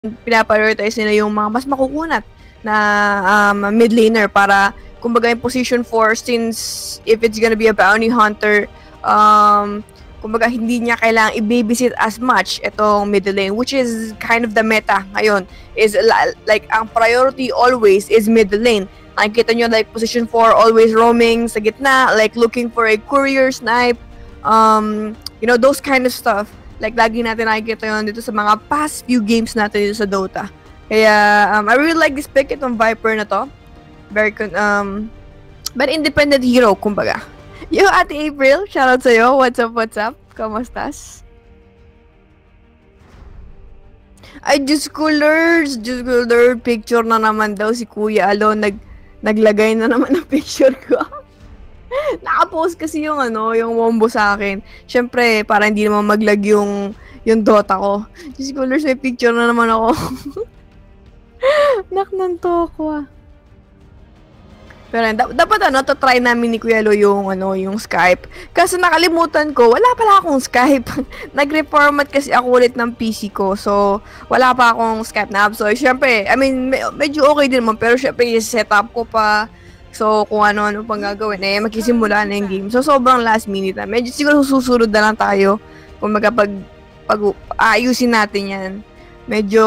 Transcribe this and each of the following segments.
pinaprioritize nila yung mga mas makukunat na um, mid laner para kumbaga in position 4 since if it's gonna be a bounty hunter um, kumbaga hindi niya kailangang i-babysit as much itong middle lane which is kind of the meta ngayon is like ang priority always is middle lane. Nakikita nyo like position 4 always roaming sa gitna like looking for a courier snipe um, you know those kind of stuff like lagi natin nakikita yun dito sa mga past few games natin dito sa Dota kaya um, I really like this pick itong Viper na to very um but independent hero kumbaga Yo, Ate April, shoutout sa'yo. What's up, what's up? Kamustas? Ay, Diyos ko, Lord. Diyos. Picture na naman daw si Kuya Alo. Nag, naglagay na naman ng picture ko. Nakapost kasi yung ano, yung wombo sa akin. Siyempre, para hindi naman maglag yung, yung Dota ko. Diyos ko, Lord, may picture na naman ako. Naknanto ako ah. Pero da- dapat ano, to try namin ni Kuya Lo yung ano, yung Skype. Kasi nakalimutan ko, wala pala akong Skype. Nag-reformat kasi ako ulit ng PC ko. So, wala pa akong Skype na app. So, syempre, I mean, me- medyo okay din naman. Pero syempre, set up ko pa. So, kung ano-ano pang gagawin, eh, magsisimula na yung game. So, sobrang last minute na. Medyo siguro susunod na lang tayo. Kung magkapag pag ayusin natin yan. Medyo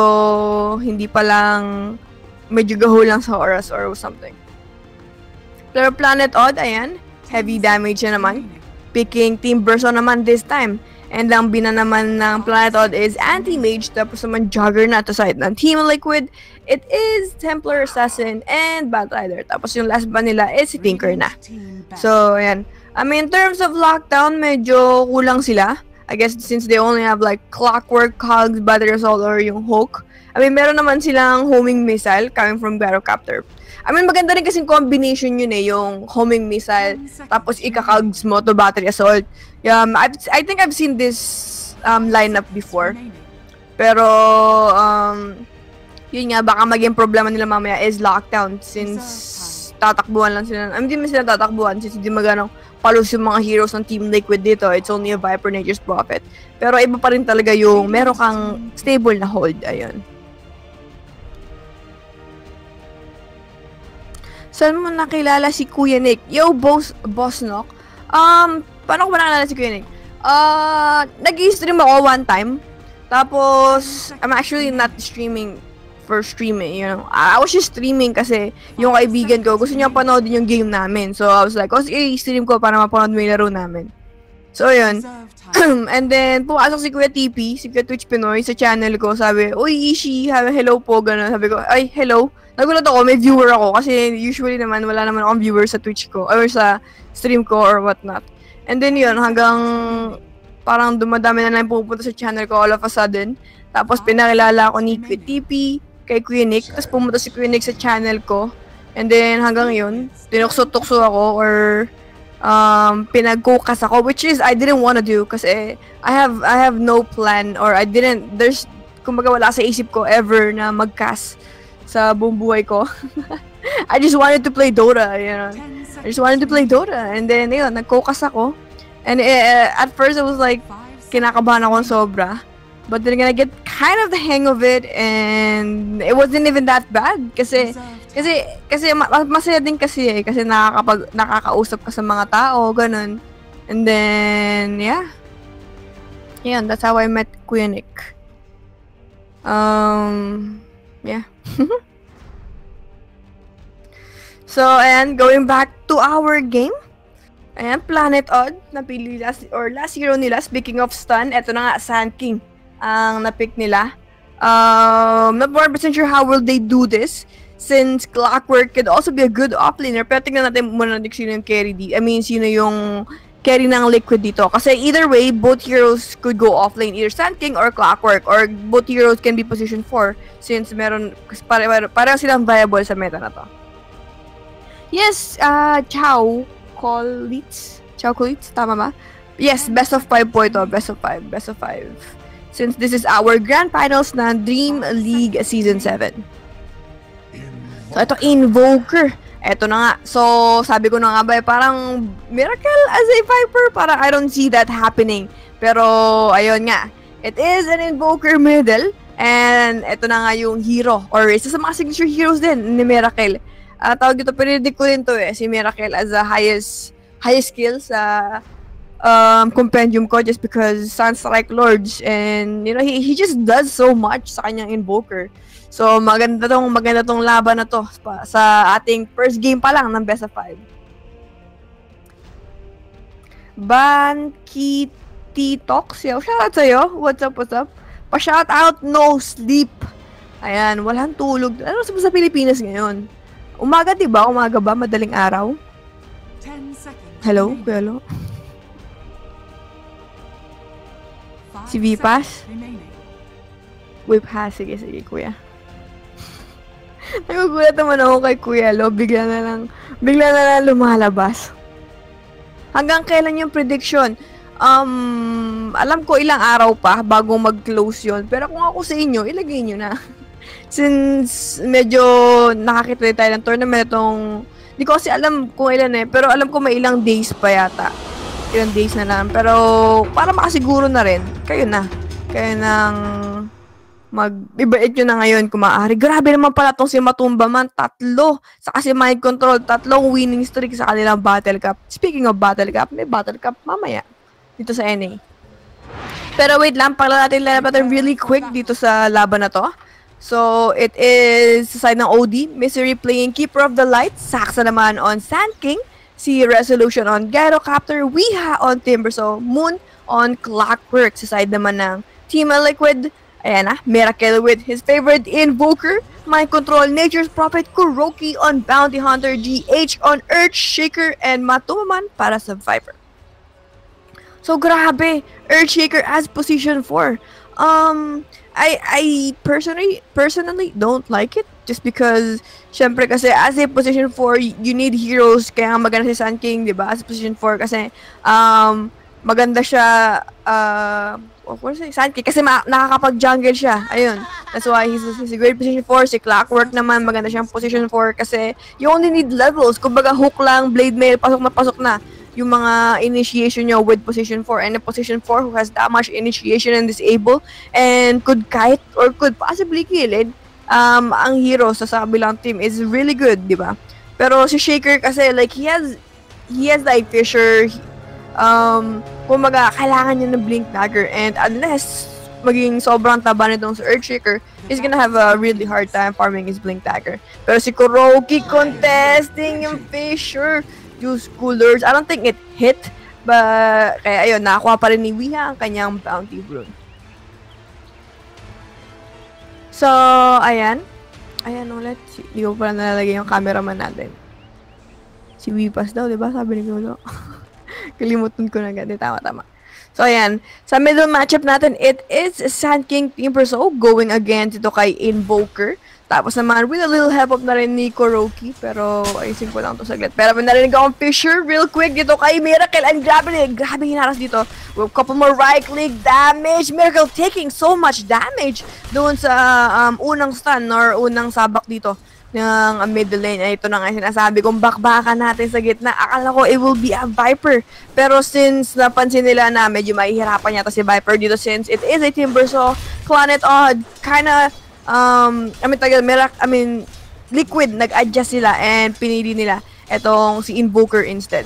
hindi pa lang medyo gaho lang sa oras or something. Pero Planet Odd, ayan. Heavy damage na naman. Picking Team Burso naman this time. And ang bina naman ng Planet Odd is Anti-Mage, tapos naman Juggernaut to side ng Team Liquid. It is Templar Assassin and Batrider. Tapos yung last ba nila is si Tinker na. So, ayan. I mean, in terms of lockdown, medyo kulang sila. I guess since they only have like Clockwork, Cogs, Battery Assault, or yung Hulk. I mean, meron naman silang homing missile coming from Gyrocopter. I mean, maganda rin kasing combination yun eh, yung homing missile, tapos ikakags mo to battery assault. Um, I've, I think I've seen this um, lineup before. Pero, um, yun nga, baka maging problema nila mamaya is lockdown since tatakbuhan lang sila. I mean, hindi sila tatakbuhan since hindi maganong palos yung mga heroes ng Team Liquid dito. It's only a Viper Nature's Prophet. Pero iba pa rin talaga yung meron kang stable na hold. Ayun. Saan mo nakilala si Kuya Nick? Yo, boss, boss Nock. Um, paano ko ba nakilala si Kuya Nick? Uh, nag-stream ako one time. Tapos, I'm actually not streaming for streaming, you know. I was just streaming kasi yung kaibigan ko, gusto niya panoodin yung game namin. So, I was like, oh, sige, stream ko para mapanood mo yung laro namin. So, yun. And then, pumasok si Kuya TP, si Kuya Twitch Pinoy, sa channel ko. Sabi, Uy, Ishi, hello po, gano'n. Sabi ko, ay, hello. Nagulat ako, may viewer ako kasi usually naman wala naman akong viewer sa Twitch ko or sa stream ko or whatnot. And then yun, hanggang parang dumadami na lang pupunta sa channel ko all of a sudden. Tapos pinakilala ako ni TP kay Kuya Nick. Tapos pumunta si Kuya Nick sa channel ko. And then hanggang yun, tinukso-tukso ako or um, pinagkukas ako which is I didn't want to do kasi I have I have no plan or I didn't there's kumbaga wala sa isip ko ever na magcast sa buong buhay ko. I just wanted to play Dota, you know. I just wanted to play Dota. And then, yun, nag-focus ako. And uh, at first, it was like, kinakabahan ako sobra. But then, I get kind of the hang of it and it wasn't even that bad. Kasi, kasi, kasi masaya din kasi eh. Kasi nakakapag, nakakausap ka sa mga tao, ganun. And then, yeah. Yeah, that's how I met Kuya Nick. Um, yeah. so, and going back to our game. Ayan, Planet Odd, napili last, or last hero nila. Speaking of stun, eto na nga, Sand King ang napick nila. Um, not 100% sure how will they do this since Clockwork could also be a good offlaner. Pero tingnan natin muna natin sino yung carry di. I mean, sino yung carry ng Liquid dito. Kasi either way, both heroes could go offlane, either Sand King or Clockwork, or both heroes can be position 4 since meron, pare, pare, pareho silang viable sa meta na to. Yes, uh, Chow Kolitz. Chow Kolitz, tama ba? Yes, best of 5 po ito. Best of 5. Best of 5. Since this is our grand finals na Dream League Season 7. So, ito, Invoker. Eto na nga. So, sabi ko na nga ba, eh, parang miracle as a Viper, parang I don't see that happening. Pero, ayun nga. It is an Invoker middle. And ito na nga yung hero or isa sa mga signature heroes din ni Miracle. Uh, tawag dito, pinedict ko din to eh, si Miracle as the highest highest skill sa um, compendium ko just because Sunstrike Lords and you know, he, he just does so much sa kanyang invoker. So maganda tong maganda tong laban na to pa, sa ating first game pa lang ng best of 5. Banki Titox, yo, shout out sa'yo. What's up, what's up? Pa-shout out, no sleep. Ayan, walang tulog. Ano sa, sa Pilipinas ngayon? Umaga, di ba? Umaga ba? Madaling araw? Hello, Kuya Lo? Si Vipas? Whip ha, sige, sige, Kuya. Nagugulat naman ako kay Kuya Lo. Bigla na lang, bigla na lang lumalabas. Hanggang kailan yung prediction? Um, alam ko ilang araw pa bago mag-close yon Pero kung ako sa inyo, ilagay nyo na. Since medyo nakakita tayo ng tournament itong... Hindi ko kasi alam kung ilan eh, pero alam ko may ilang days pa yata. Ilang days na lang. Pero para makasiguro na rin, kayo na. Kayo nang mag-ibait nyo na ngayon kung maaari. Grabe naman pala tong si Matumba man. Tatlo. Sa kasi mind control, tatlong winning streak sa kanilang Battle Cup. Speaking of Battle Cup, may Battle Cup mamaya dito sa NA. Pero wait lang, pala natin lalapatan really quick dito sa laban na to. So, it is sa side ng OD, Misery playing Keeper of the Light, Saxa naman on Sand King, si Resolution on Gyrocopter, Weha on Timbersaw, Moon on Clockwork sa side naman ng Team Liquid. Ayan na, Miracle with his favorite Invoker, Mind Control, Nature's Prophet, Kuroki on Bounty Hunter, GH on Earth Shaker, and Matumaman para sa Viper. So, grabe. Earthshaker as position 4. Um, I, I personally, personally don't like it. Just because, syempre kasi as a position 4, you need heroes. Kaya maganda si Sun King, di ba? As a position 4 kasi, um, maganda siya, uh, of course, Sun King. Kasi ma- nakakapag-jungle siya. Ayun. That's why he's, he's a great position 4. Si Clockwork naman, maganda siyang position 4 kasi you only need levels. Kumbaga, hook lang, blade mail, pasok na pasok na yung mga initiation nyo with position 4 and a position 4 who has that much initiation and disable and could kite or could possibly kill it, um, ang hero sa kabilang team is really good, di ba? Pero si Shaker kasi, like, he has, he has like Fisher, um, kumaga, kailangan niya ng Blink Dagger and unless maging sobrang taba nitong si Earthshaker, he's gonna have a really hard time farming his Blink Dagger. Pero si Kuroki contesting yung Fisher, juice coolers. I don't think it hit, but kaya ayun, nakakuha pa rin ni Wiha ang kanyang bounty broom. So, ayan. Ayan ulit. Hindi ko pala nalalagay yung cameraman natin. Si Wipas daw, di ba? Sabi ni Lolo. Kalimutan ko na agad. Tama, tama. So, ayan. Sa middle matchup natin, it is Sand King Team Perso going against ito kay Invoker. Tapos naman, with a little help of na rin ni Kuroki. Pero, ayusin ko lang to saglit. Pero may narinig akong Fisher real quick dito kay Miracle. And grabe, grabe hinaras dito. With a couple more right click damage. Miracle taking so much damage doon sa um, unang stun or unang sabak dito ng middle lane. Ay, ito na nga sinasabi kong bakbakan natin sa gitna. Akala ko it will be a Viper. Pero since napansin nila na medyo mahihirapan yata si Viper dito since it is a Timber so Planet Odd kinda um, I mean, tagal, merak, I mean, liquid, nag-adjust sila and pinili nila etong si Invoker instead.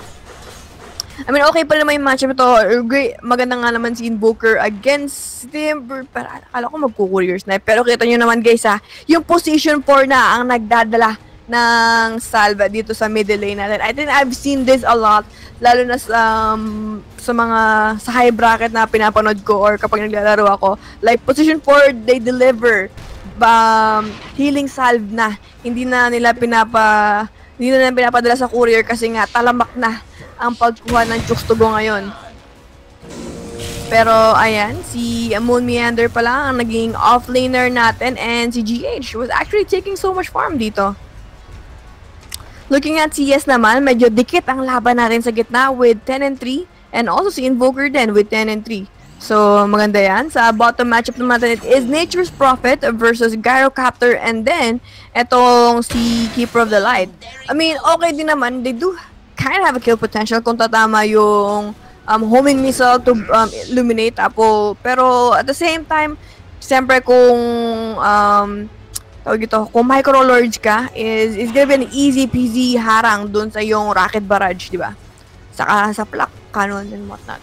I mean, okay pa naman yung matchup ito. Great, maganda nga naman si Invoker against Timber. Pero akala ko magko-courier snipe. Pero kita nyo naman guys ha, yung position 4 na ang nagdadala ng salva dito sa middle lane natin. I think I've seen this a lot. Lalo na sa, um, sa mga sa high bracket na pinapanood ko or kapag naglalaro ako. Like position 4, they deliver um, healing salve na. Hindi na nila pinapa hindi na nila pinapadala sa courier kasi nga talamak na ang pagkuha ng Chukstugo ngayon. Pero ayan, si Moon Meander pala ang naging offlaner natin and si GH was actually taking so much farm dito. Looking at CS naman, medyo dikit ang laban natin sa gitna with 10 and 3 and also si Invoker din with 10 and 3. So, maganda yan. Sa bottom matchup naman natin, it is Nature's Prophet versus Gyrocopter and then, etong si Keeper of the Light. I mean, okay din naman. They do kind of have a kill potential kung tatama yung um, homing missile to um, illuminate Apple. Pero at the same time, Siyempre kung um, tawag ito, kung micro lords ka, is, is gonna be an easy peasy harang dun sa yung rocket barrage, di ba? Saka sa flak cannon and whatnot.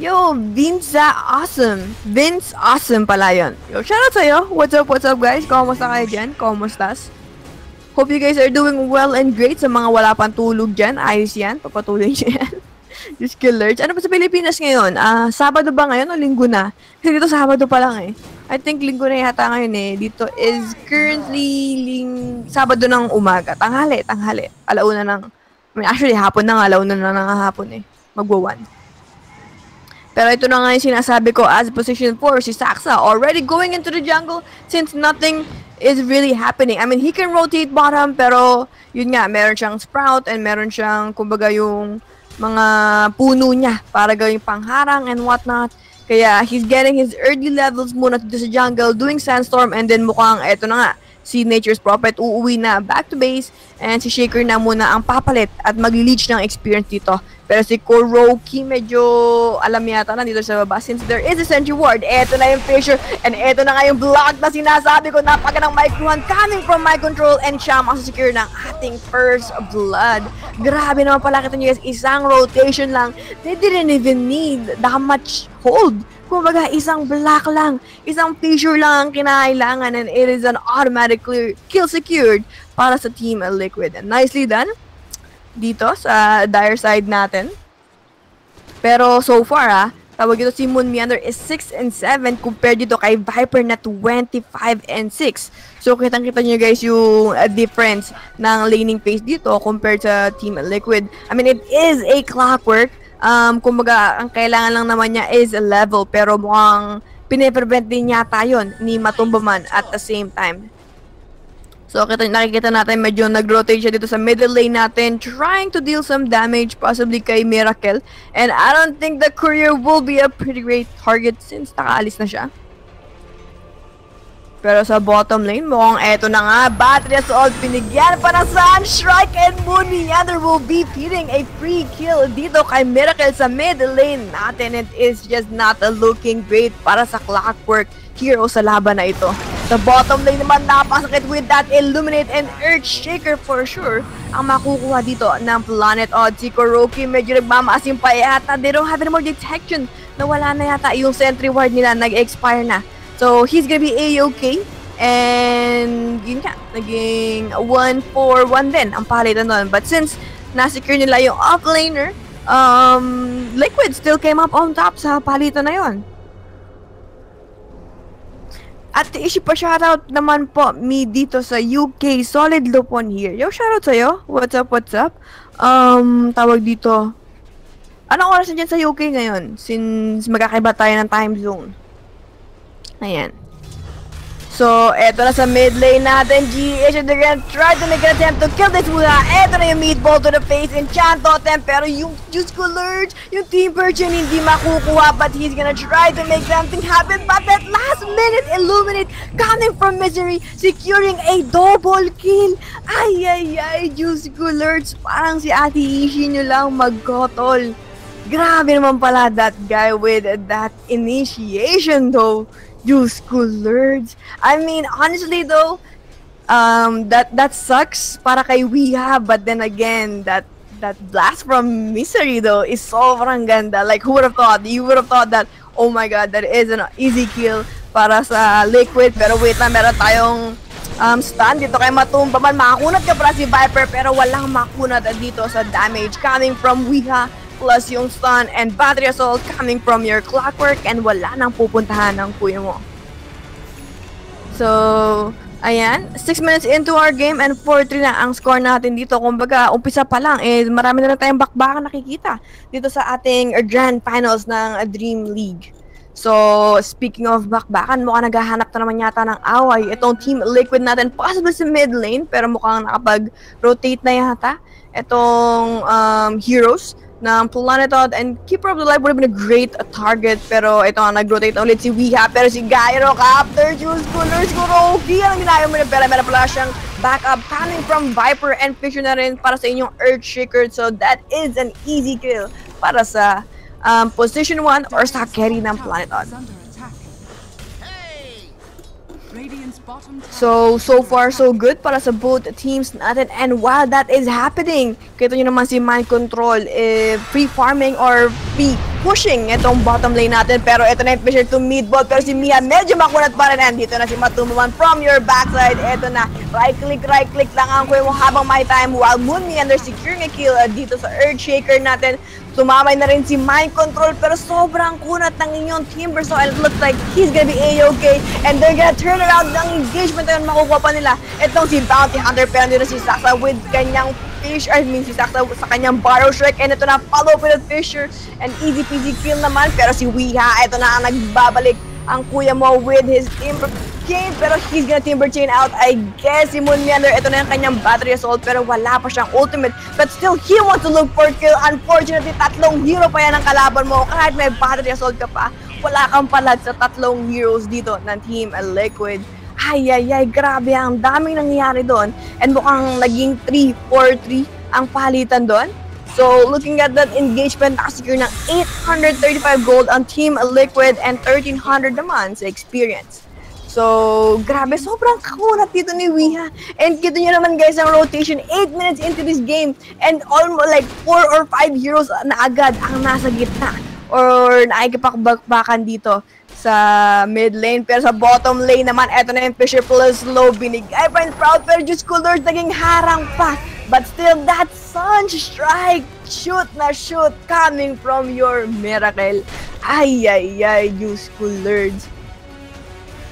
Yo, Vince Awesome. Vince Awesome pala yun. Yo, shoutout sa'yo. What's up, what's up guys? Kumusta kayo dyan? Kumustas? Hope you guys are doing well and great sa mga wala pang tulog dyan. Ayos yan. Papatuloy nyo yan. Just killers. Ano ba sa Pilipinas ngayon? Ah, Sabado ba ngayon o Linggo na? Kasi dito Sabado pa lang eh. I think Linggo na yata ngayon eh. Dito is currently ling... Sabado ng umaga. Tanghali, tanghali. Alauna ng... I mean, actually, hapon na nga. Alauna na ng hapon eh. Magwa-one. Pero ito na nga yung sinasabi ko as position 4, si Saxa already going into the jungle since nothing is really happening. I mean, he can rotate bottom pero yun nga, meron siyang sprout and meron siyang kumbaga yung mga puno niya para gawing pangharang and whatnot. Kaya he's getting his early levels muna dito sa jungle, doing sandstorm and then mukhang eto na nga, si Nature's Prophet uuwi na back to base and si Shaker na muna ang papalit at mag-leech ng experience dito. Pero si Kuroki medyo alam yata na dito sa baba since there is a Sentry Ward. Eto na yung Fisher and eto na nga yung block na sinasabi ko napaka ng microhan coming from my control and siya masasecure ng ating first blood. Grabe naman pala kita nyo guys, isang rotation lang. They didn't even need that much hold Kumbaga, isang block lang, isang fissure lang ang kinailangan and it is an automatic clear, kill secured para sa Team Liquid. And nicely done dito sa dire side natin. Pero so far ah, tawag ito si Moon Meander is 6 and 7 compared dito kay Viper na 25 and 6. So kitang-kita nyo guys yung uh, difference ng laning pace dito compared sa Team Liquid. I mean, it is a clockwork um, kumbaga, ang kailangan lang naman niya is a level, pero mukhang piniprevent din yata yun ni Matumbaman at the same time. So, kita, nakikita natin medyo nag-rotate siya dito sa middle lane natin, trying to deal some damage possibly kay Miracle. And I don't think the courier will be a pretty great target since nakaalis na siya. Pero sa bottom lane, mukhang eto na nga, Battery Assault, pinigyan pa ng Sunstrike and Moon Meander will be feeding a free kill dito kay Miracle sa mid lane natin. It is just not a looking great para sa Clockwork hero sa laban na ito. Sa bottom lane naman, napasakit with that Illuminate and Earthshaker for sure ang makukuha dito ng Planet Odd. Si Kuroki medyo nagmamaasim pa yata. They don't have any more detection. Nawala na yata yung sentry ward nila, nag-expire na. So, he's gonna be A-okay. And, yun nga, naging 1-4-1 din ang palitan doon. But since nasecure nila yung offlaner, um, Liquid still came up on top sa palitan na yon. At issue pa shoutout naman po me dito sa UK Solid Lupon here. Yo, shoutout sa'yo. What's up, what's up? Um, tawag dito. Anong oras na dyan sa UK ngayon? Since magkakaiba tayo ng time zone. Ayan. So, eto na sa mid lane natin. GH and they're gonna try to make an attempt to kill this muna. Eto na yung meatball to the face. Enchant Totem. Pero yung Juice Lurge, yung Team Virgin hindi makukuha. But he's gonna try to make something happen. But that last minute Illuminate coming from Misery, securing a double kill. Ay, ay, ay. Juice Lurge. Parang si Ate Ishi nyo lang mag-gotol. Grabe naman pala that guy with that initiation though. You school nerds. I mean, honestly though, um, that that sucks para kay Weha, but then again, that that blast from Misery though is sobrang ganda. Like, who would have thought? You would have thought that, oh my god, that is an easy kill para sa Liquid. Pero wait lang, meron tayong um, stun dito kay Matumba man. Makakunat ka para si Viper, pero walang makunat dito sa damage coming from Weha plus yung stun and battery assault coming from your clockwork and wala nang pupuntahan ng kuya mo. So, ayan, 6 minutes into our game and 4-3 na ang score natin dito. Kumbaga, umpisa pa lang, eh, marami na rin tayong bakbakan nakikita dito sa ating Grand Finals ng Dream League. So, speaking of bakbakan, mukhang naghahanap na naman yata ng away. Itong Team Liquid natin, possible sa mid lane, pero mukhang nakapag-rotate na yata. Itong um, Heroes ng Planetod and Keeper of the Life would have been a great target pero ito nga nag-rotate ulit si Weha pero si Gyro after Juice Cooler siguro okay ang ginaya mo na pala meron pala siyang backup coming from Viper and Fisher na rin para sa inyong Earthshaker so that is an easy kill para sa um, position 1 or sa carry ng Planetod. So, so far so good para sa both teams natin. And while that is happening, kita nyo naman si Mind Control, eh, free farming or free pushing itong bottom lane natin. Pero ito na yung Fisher to mid ball. Pero si Mia medyo makunat pa rin. Andito na si Matumuman from your backside. Ito na, right click, right click lang ang kuya mo habang may time. While Moon Meander securing a kill uh, dito sa Earthshaker natin. Sumamay na rin si Mind Control pero sobrang kunat ng inyong Timber so it looks like he's gonna be A-okay and they're gonna turn around ng engagement na makukuha pa nila. Itong si Bounty Hunter pero nito si Saksa with kanyang fish, I mean si Saksa sa kanyang Barrow Shrek. And ito na follow up with Fisher and easy peasy kill naman pero si Wiha ito na ang nagbabalik ang kuya mo with his Timber Chain. Pero he's gonna Timber Chain out I guess. Si Moon Meander ito na yung kanyang battery assault pero wala pa siyang ultimate. But still he wants to look for kill. Unfortunately tatlong hero pa yan ang kalaban mo. Kahit may battery assault ka pa wala kang palag sa tatlong heroes dito ng Team Liquid. Ay ay ay grabe. Ang daming nangyayari doon. And mukhang naging 3-4-3 ang palitan doon So, looking at that engagement, nakasecure ng 835 gold on Team Liquid and 1,300 naman sa experience. So, grabe, sobrang kakunat dito ni Wiha. And kita nyo naman guys, ang rotation, 8 minutes into this game, and almost like 4 or 5 heroes na agad ang nasa gitna. Or nakikipakbakbakan dito sa mid lane. Pero sa bottom lane naman, eto na yung Fisher plus low binigay pa Proud pero Juice Coolers naging harang pa. But still, that Sun Strike, shoot na shoot coming from your Miracle. Ay, ay, ay, Juice Coolers.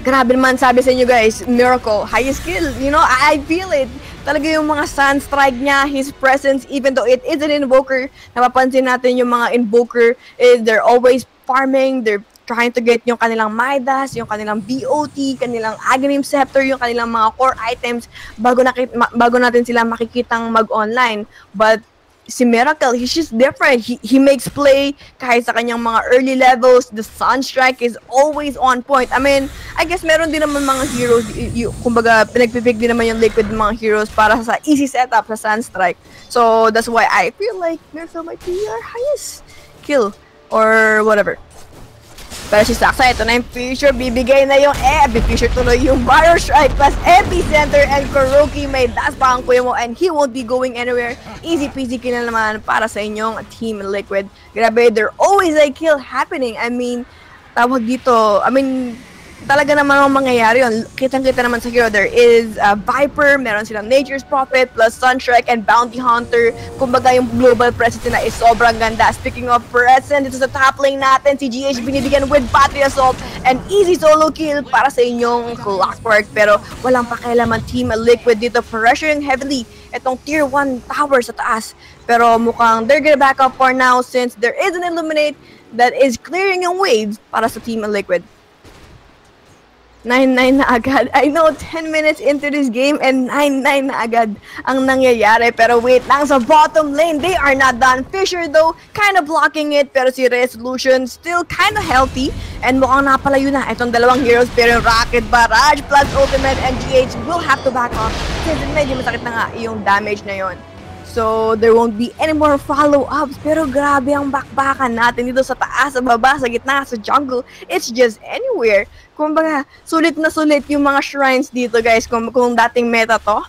Grabe naman sabi sa inyo guys, Miracle, high skill, you know, I, I feel it. Talaga yung mga Sun Strike niya, his presence, even though it is an Invoker, napapansin natin yung mga Invoker, eh, they're always farming, they're trying to get yung kanilang Midas, yung kanilang BOT, kanilang Aghanim Scepter, yung kanilang mga core items bago, nakit bago natin sila makikitang mag-online. But si Miracle, he's just different. He, he makes play kahit sa kanyang mga early levels. The Sunstrike is always on point. I mean, I guess meron din naman mga heroes, y- y- kumbaga pinagpipick din naman yung liquid mga heroes para sa easy setup sa Sunstrike. So that's why I feel like Miracle might be our highest kill or whatever. Pero si Saksa, ito na yung feature. Bibigay na yung eh, feature tuloy yung Barrow Strike plus Epicenter and Kuroki. May dash pa kuya mo and he won't be going anywhere. Easy peasy kill na naman para sa inyong Team Liquid. Grabe, there always a kill happening. I mean, tawag dito, I mean, talaga naman ang mangyayari yun. Kitang-kita naman sa hero, there is uh, Viper, meron silang Nature's Prophet, plus Sunstrike and Bounty Hunter. Kumbaga yung global presence nila is sobrang ganda. Speaking of presence, dito sa top lane natin, si GH binibigyan with Battery Assault and easy solo kill para sa inyong Clockwork. Pero walang pakialaman Team Liquid dito, pressuring heavily itong tier 1 tower sa taas. Pero mukhang they're gonna back up for now since there is an Illuminate that is clearing yung waves para sa Team Liquid. 9-9 na agad. I know, 10 minutes into this game and 9-9 na agad ang nangyayari. Pero wait lang, sa bottom lane, they are not done. Fisher though, kind of blocking it. Pero si Resolution still kind of healthy. And mukhang napalayo na itong dalawang heroes. Pero Rocket Barrage plus Ultimate and GH will have to back off. Since medyo masakit na nga yung damage na yon. So, there won't be any more follow-ups. Pero grabe ang bakbakan natin dito sa taas, sa baba, sa gitna, sa jungle. It's just anywhere. Kumbaga, sulit na sulit yung mga shrines dito, guys. Kung, kung dating meta to,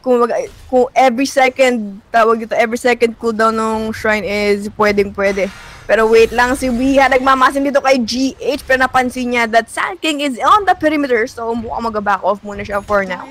kung, kung every second, tawag dito, every second cooldown ng shrine is pwedeng pwede. Pero wait lang, si Wiha nagmamasin dito kay GH pero napansin niya that Sand King is on the perimeter so mukhang mag-back off muna siya for now.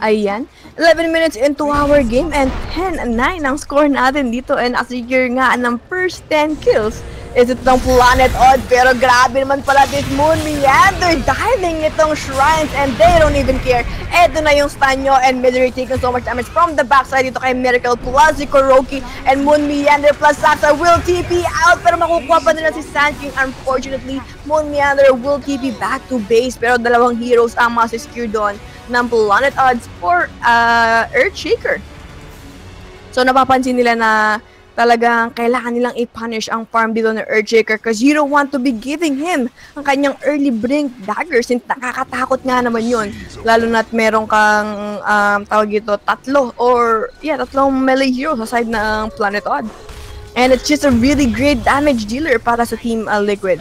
Ayan. 11 minutes into our game and 10-9 ang score natin dito and asecure nga ng first 10 kills is itong Planet Odd pero grabe naman pala this Moon Meander diving itong shrines and they don't even care. Eto na yung stun nyo and Midori taking so much damage from the backside dito kay Miracle plus si Kuroki and Moon Meander plus Saksa will TP out pero makukuha pa nila si Sand King. Unfortunately, Moon Meander will TP back to base pero dalawang heroes ang masisecure doon ng Planet Odds for uh, Earthshaker. So napapansin nila na talagang kailangan nilang i-punish ang farm dito ng Earthshaker because you don't want to be giving him ang kanyang early blink dagger since nakakatakot nga naman yun. Lalo na't meron kang um, tawag ito, tatlo or yeah, tatlong melee heroes sa side ng Planet Odd. And it's just a really great damage dealer para sa Team uh, Liquid.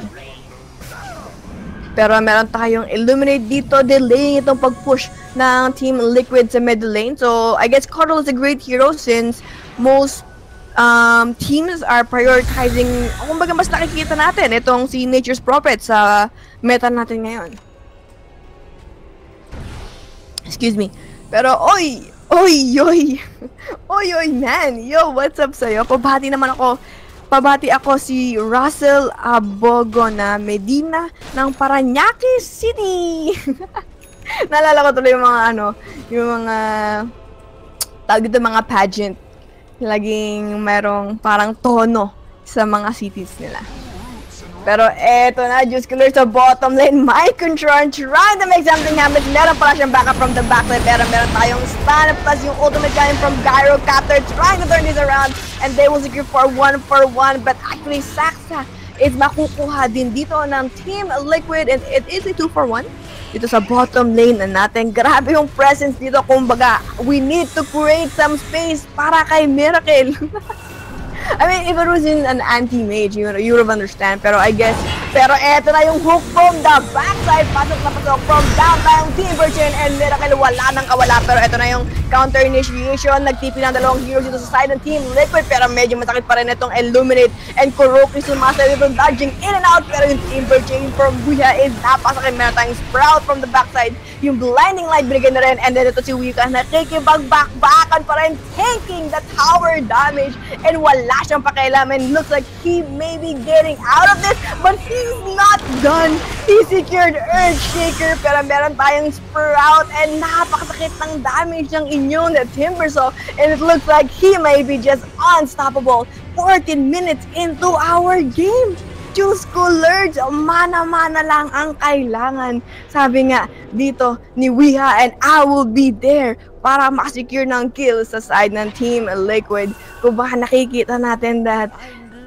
Pero meron tayong Illuminate dito, delaying itong pag-push ng Team Liquid sa middle lane. So, I guess Coddle is a great hero since most um, teams are prioritizing, kumbaga mas nakikita natin itong si Nature's Prophet sa meta natin ngayon. Excuse me. Pero, oy! Oy, oy! oy, oy, man! Yo, what's up sa'yo? Pabati naman ako Pabati ako si Russell Abogo na Medina ng Paranaque City. Naalala ko tuloy yung mga ano, yung mga tawag dito mga pageant. Laging merong parang tono sa mga cities nila. Pero eto na, Juice Killer sa bottom lane. My control trying to make something happen. Meron pala siyang backup from the backside. Pero meron tayong stun plus yung ultimate coming from Gyrocopter trying to turn this around. And they will secure for one for one. But actually, Saxa is makukuha din dito ng Team Liquid. And it is a 2 for 1 dito sa bottom lane na natin. Grabe yung presence dito. Kumbaga, we need to create some space para kay Miracle. I mean, if it was in an anti-mage, you know, you would understand. Pero I guess, pero eto na yung hook from the backside. Pasok na pasok from down tayong Team Virgin and Miracle wala nang kawala. Pero eto na yung counter initiation. Nagtipi ng dalawang heroes dito sa side ng Team Liquid. Pero medyo masakit pa rin itong Illuminate and Kuroki sumasay dito dodging in and out. Pero yung Team Virgin from Buya is napasakit. Meron tayong Sprout from the backside. Yung blinding light binigay na rin. And then ito si Wika nakikibag-back-backan pa rin. Taking the tower damage. And wala wala siyang pakialaman. Looks like he may be getting out of this, but he's not done. He secured Earth Shaker, pero meron tayong Sprout, and napakasakit ng damage ng inyong Timbersaw, and it looks like he may be just unstoppable 14 minutes into our game. Diyos ko, Lord, mana-mana lang ang kailangan. Sabi nga dito ni Wiha, and I will be there para makasecure ng kill sa side ng Team Liquid. Kung baka nakikita natin that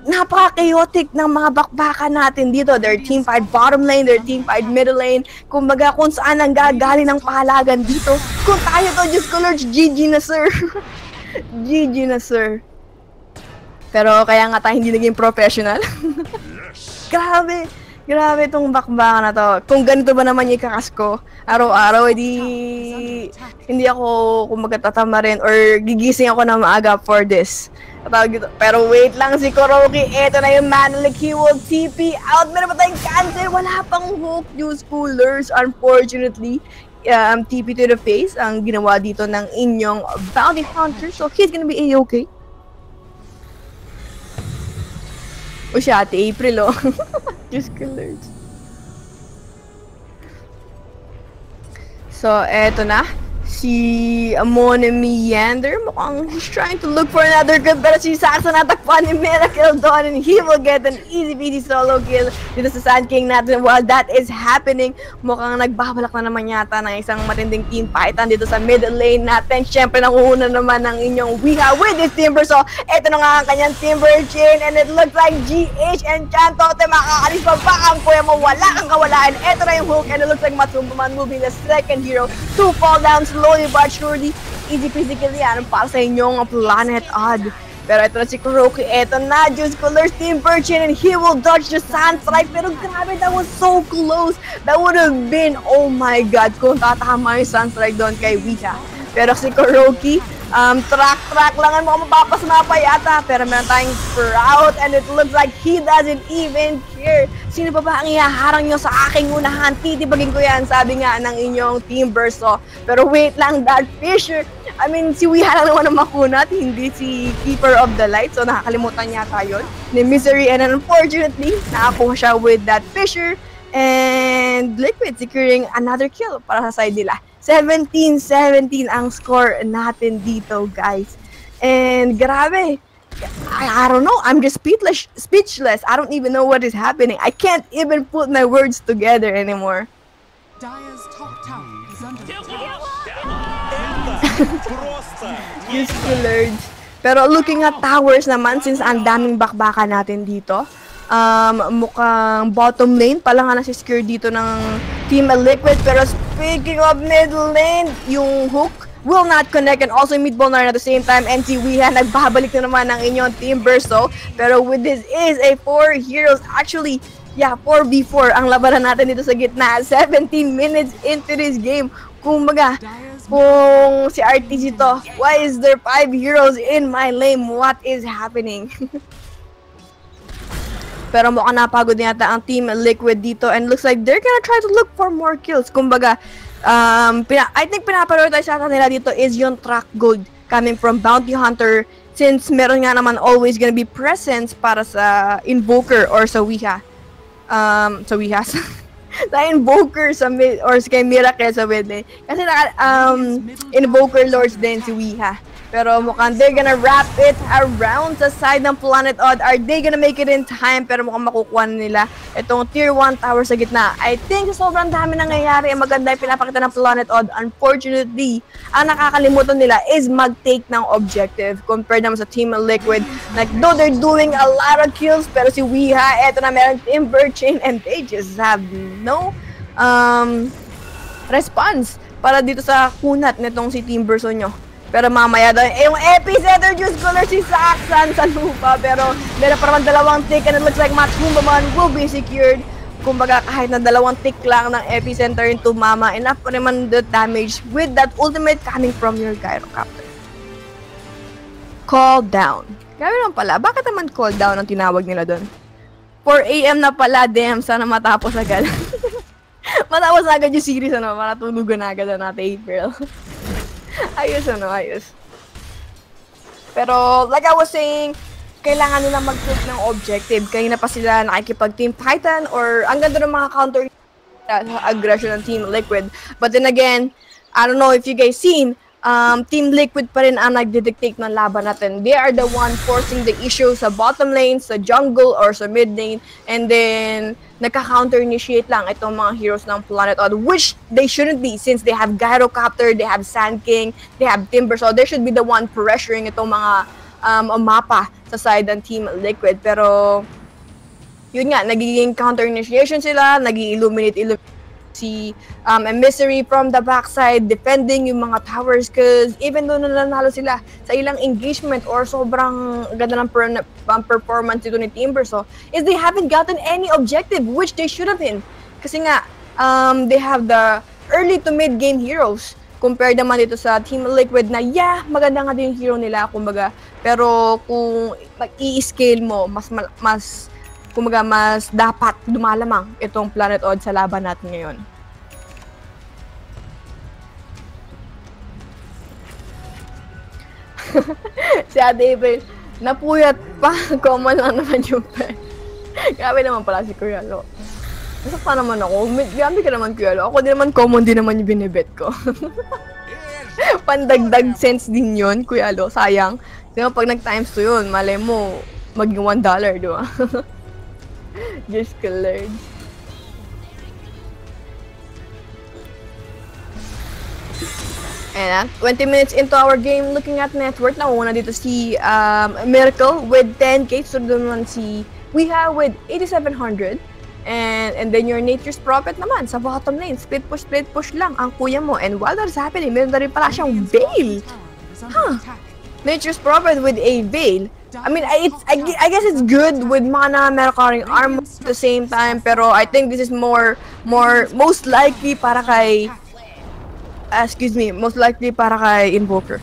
napaka-chaotic ng mga bakbakan natin dito. Their team fight bottom lane, their team fight middle lane. Kumbaga kung saan ang gagaling ng pahalagan dito. Kung tayo to, Diyos ko Lord, GG na sir. GG na sir. Pero kaya nga tayo hindi naging professional. Grabe! Grabe itong bakbakan na to. Kung ganito ba naman yung kakas ko, araw-araw, edi hindi ako kumbaga tatama rin or gigising ako na maaga for this. Pero wait lang si Kuroki, eto na yung Manalik, he will TP out. Meron pa tayong cancel, wala pang hook, new schoolers. Unfortunately, um, TP to the face ang ginawa dito ng inyong bounty hunter. So he's gonna be a-okay. O siya, ate April, oh. Diyos ko, Lord. So, eto na si Amon Meander. Mukhang he's trying to look for another kill pero si Saxon natakpan ni Miracle Dawn and he will get an easy peasy solo kill dito sa Sand King natin. While that is happening, mukhang nagbabalak na naman yata ng isang matinding team python dito sa middle lane natin. Siyempre, nanguuna naman ng inyong Wiha with this Timber. So, eto na nga ang kanyang Timber chain and it looks like GH and Chantote makakalis pa ba ang kuya mo? Wala kang kawalaan. Eto na yung hook and it looks like Matsumba man moving the second hero to fall down slowly but surely, easy peasy yan para sa inyong Planet Odd. Pero ito na si Kuroki, ito na, Juice Colors Team Virgin, and he will dodge the Sand Strike. Pero grabe, that was so close. That would have been, oh my God, kung tatama yung Sand Strike doon kay Wika. Pero si Kuroki, um, track-track lang ang mga mapapasma pa yata. Pero meron tayong Sprout, and it looks like he doesn't even care. Sino pa ba ang ihaharang nyo sa aking unahan? Titibagin ko yan, sabi nga ng inyong Team Verso. Pero wait lang, that Fisher, I mean, si Wiha lang naman ang makunat, hindi si Keeper of the Light. So nakakalimutan yata yun ni Misery. And unfortunately, nakakuha siya with that Fisher. And Liquid securing another kill para sa side nila. 17-17 ang score natin dito, guys. And grabe, I, I don't know. I'm just speechless. Speechless. I don't even know what is happening. I can't even put my words together anymore. Dyer's top tower is under ko, Lord. Pero looking at towers naman, since ang daming bakbaka natin dito, um, mukhang bottom lane pala nga nasi-secure dito ng Team Liquid. Pero speaking of middle lane, yung hook will not connect and also meatball na at the same time NC Wiha nagbabalik na naman ng inyong Team Burso pero with this is a four heroes actually Yeah, 4v4 ang labanan natin dito sa gitna. 17 minutes into this game. Kung baga, kung si RTG to, why is there 5 heroes in my lane? What is happening? Pero mukhang napagod yata ang Team Liquid dito and looks like they're gonna try to look for more kills. Kumbaga, um, pina I think pinaprioritize yata nila dito is yung track gold coming from Bounty Hunter since meron nga naman always gonna be presence para sa Invoker or sa Wiha. Um, sa Wiha. sa Invoker sa mid, or sa kay Miracle sa mid lane. Kasi naka, um, Invoker Lords din si Wiha. Pero mukhang they're gonna wrap it around sa side ng Planet Odd. Are they gonna make it in time? Pero mukhang makukuha nila itong Tier 1 tower sa gitna. I think sobrang dami nangyayari. Maganda yung pinapakita ng Planet Odd. Unfortunately, ang nakakalimutan nila is mag-take ng objective compared naman sa Team Liquid. Like, though they're doing a lot of kills, pero si Wiha, eto na meron Timber Chain and they just have no um, response para dito sa kunat nitong si Timber Sonyo. Pero mamaya daw, eh, yung epicenter juice color si Saxon sa lupa. Pero meron pa naman dalawang tick and it looks like Max Humbaman will be secured. Kumbaga kahit na dalawang tick lang ng epicenter into Mama, enough pa naman the damage with that ultimate coming from your gyrocopter. Call down. Grabe naman pala. Bakit naman call down ang tinawag nila doon? 4 a.m. na pala, damn. Sana matapos agad. matapos agad yung series, ano, para tulugan agad na natin April. ayos ano, ayos. Pero, like I was saying, kailangan nila mag-take ng objective. Kanina pa sila nakikipag-team Titan or ang ganda ng mga counter aggression ng Team Liquid. But then again, I don't know if you guys seen, um, Team Liquid pa rin ang nagdidictate ng laban natin. They are the one forcing the issue sa bottom lane, sa jungle, or sa mid lane. And then, nagka-counter-initiate lang itong mga heroes ng Planet Odd, which they shouldn't be since they have Gyrocopter, they have Sand King, they have Timber, so they should be the one pressuring itong mga um, mapa sa side ng Team Liquid. Pero, yun nga, nagiging counter-initiation sila, nag-illuminate, illuminate si um, Emissary from the backside defending yung mga towers because even though nanalo sila sa ilang engagement or sobrang ganda ng per- um, performance dito ni Timberso is they haven't gotten any objective which they should have been. Kasi nga um, they have the early to mid game heroes compared naman dito sa Team Liquid na yeah, maganda nga din yung hero nila kumbaga. Pero kung i-scale mo mas mas kumaga mas dapat dumalamang itong Planet Odd sa laban natin ngayon. si Ate April, napuyat pa. Common lang naman yung pet. Grabe naman pala si Kuya Lo. Nasa pa naman ako. Grabe ka naman Kuya Lo. Ako din naman common din naman yung binibet ko. Pandagdag sense din yun, Kuya Lo. Sayang. Di ba pag nag-times 2 yun, malay mo, maging $1, di ba? Just colored. And 20 minutes into our game, looking at network, nauna dito si um, Miracle with 10k. So naman si we have with 8700. And, and then your Nature's Prophet naman sa bottom lane. Split push, split push lang ang kuya mo. And while that's happening, meron na rin pala siyang Veil. Huh. Nature's Prophet with a Veil. I mean, it's, I, I guess it's good with mana, rin armor at the same time, pero I think this is more, more, most likely para kay, uh, excuse me, most likely para kay Invoker.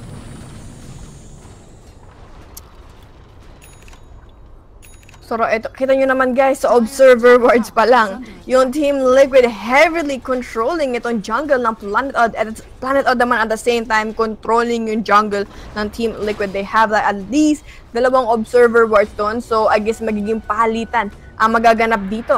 So, ito, kita nyo naman guys, sa observer words pa lang, yung Team Liquid heavily controlling itong jungle ng Planet Odd, at Planet Odd naman at the same time controlling yung jungle ng Team Liquid. They have like at least dalawang observer wards doon, so I guess magiging palitan ang magaganap dito.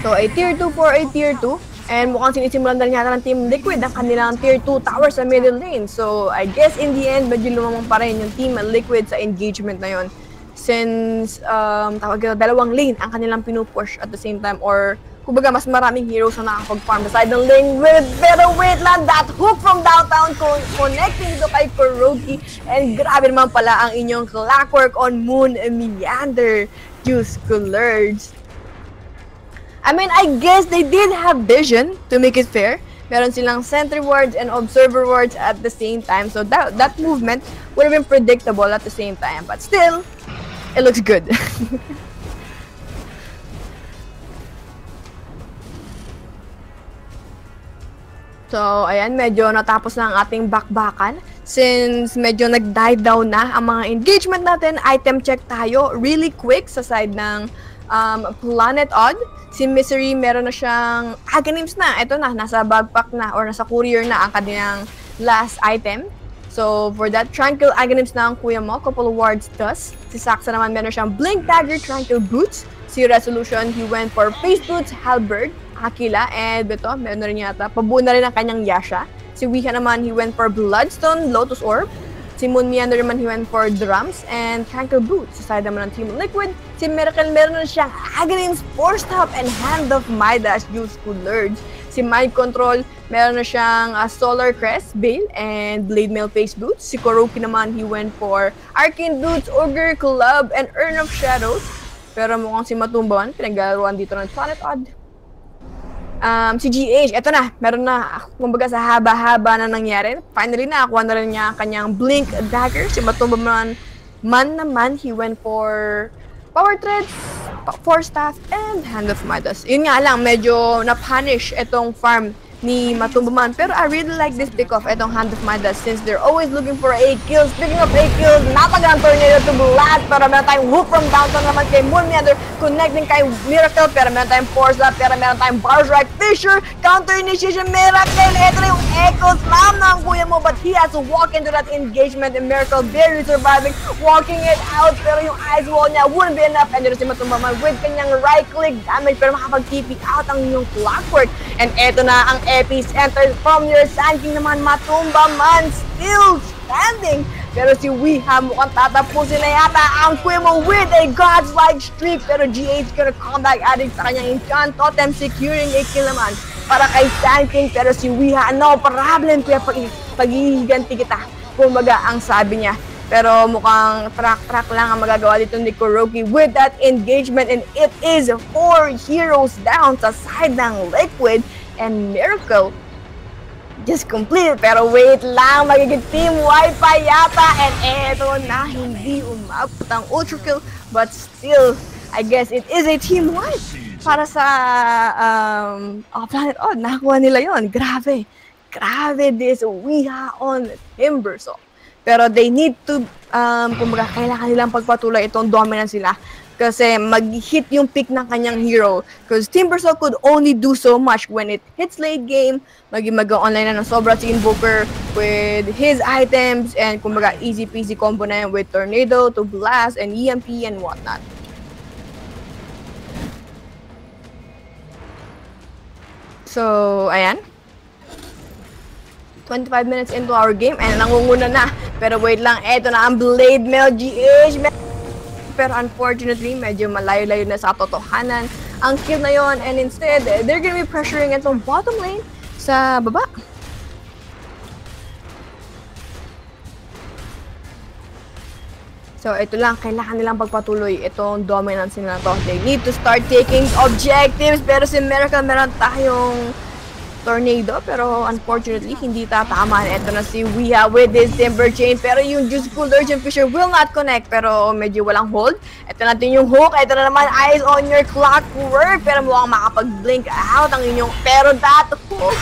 So, a tier 2 for a tier 2, and mukhang sinisimulan na rin yata ng Team Liquid ang kanilang tier 2 tower sa middle lane. So, I guess in the end, medyo lumamang pa rin yung Team Liquid sa engagement na yon since um, tawag ito, dalawang lane ang kanilang pinupush at the same time or kumbaga mas maraming heroes na nakakapag-farm sa side ng lane with pero wait lang that hook from downtown con connecting ito kay Kuroki and grabe naman pala ang inyong clockwork on Moon Meander. Juice Colors I mean I guess they did have vision to make it fair. Meron silang sentry wards and observer wards at the same time. So that, that movement would have been predictable at the same time. But still It looks good. so, ayan, medyo natapos na ang ating bakbakan. Since medyo nag-die down na ang mga engagement natin, item check tayo really quick sa side ng um, Planet Odd. Si Misery, meron na siyang ah, agonims na. Ito na, nasa bagpak na or nasa courier na ang kanyang last item. So, for that, Tranquil Aghanims na ang kuya mo, couple of wards dust. Si Saxa naman meron siyang Blink Dagger, Tranquil Boots. Si Resolution, he went for Face Boots, Halberd, Aquila, and ito, meron na rin yata, pabuo na rin ang kanyang Yasha. Si Wika naman, he went for Bloodstone, Lotus Orb. Si Moon Meander naman, he went for Drums and Tranquil Boots. Sa side naman ng Team Liquid, si Miracle meron na siyang Aghanims, Force Top, and Hand of Midas, Useful Lurge. Si Mind Control, meron na siyang uh, Solar Crest, Bale, and Blade Mail Face Boots. Si Koroki naman, he went for Arcane Boots, Ogre, Club, and Urn of Shadows. Pero mukhang si Matumbawan, pinaglalaroan dito ng Planet Odd um, si GH, eto na, meron na, kumbaga sa haba-haba na nangyari. Finally na, nakuha na rin niya kanyang Blink Dagger. Si Matumba man, man naman, he went for Power Threads, Force Staff, and Hand of Midas. Yun nga lang, medyo na-punish itong farm ni Matumbaman. Pero I really like this pick off itong Hand of Midas since they're always looking for A kills. Speaking of A kills, napagandang tornado to Blast pero meron tayong hook from downtown naman kay Moon Meander connecting kay Miracle pero meron tayong Force Lap pero meron tayong Bar Strike Fisher counter initiation Miracle ito na yung Echoes ma'am ng kuya mo but he has to walk into that engagement and Miracle barely surviving walking it out pero yung ice wall niya wouldn't be enough and si Matumbaman with kanyang right click damage pero makapag-TP out ang yung clockwork and eto na ang epicenter from your Sand King naman matumba man still standing. Pero si Weha mukhang tatapusin na yata ang Quimo with a god's-like streak. Pero GH gonna come back adding sa kanyang enchant totem securing a kill naman para kay Sand King. Pero si Weha, no problem kuya pag paghihiganti kita. Kumbaga ang sabi niya. Pero mukhang track-track lang ang magagawa dito ni Kuroki with that engagement and it is four heroes down sa side ng Liquid and Miracle just completed. Pero wait lang, magiging team wifi yata. And eto na, hindi umabot ang ultra kill. But still, I guess it is a team wipe. Para sa um, oh, Planet Odd, nakakuha nila yon Grabe. Grabe this Weha on Timbersaw. Pero they need to, um, kumbaga, kailangan nilang pagpatuloy itong dominance sila kasi mag-hit yung peak ng kanyang hero. Because Timbersaw could only do so much when it hits late game, maging mag-online na ng sobra si Invoker with his items, and kumbaga easy peasy combo na with Tornado to Blast and EMP and whatnot. So, ayan. 25 minutes into our game and nangunguna na. Pero wait lang, eto na ang Blade Mail GH pero unfortunately, medyo malayo-layo na sa totohanan ang kill na yon and instead, they're gonna be pressuring itong bottom lane sa baba. So, ito lang, kailangan nilang pagpatuloy itong dominance nila to. They need to start taking objectives, pero si Miracle meron tayong tornado. Pero unfortunately hindi tatama ito na si Weha with his timber chain. Pero yung Juice Cooler Urgent Fisher will not connect. Pero medyo walang hold. Ito natin yung hook. Ito na naman eyes on your clockwork pero mukhang makapag-blink out ang inyong pero that hook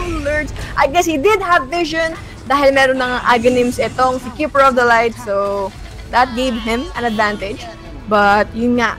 Juice I guess he did have vision dahil meron ng Aghanims itong si Keeper of the Light. So that gave him an advantage but yun nga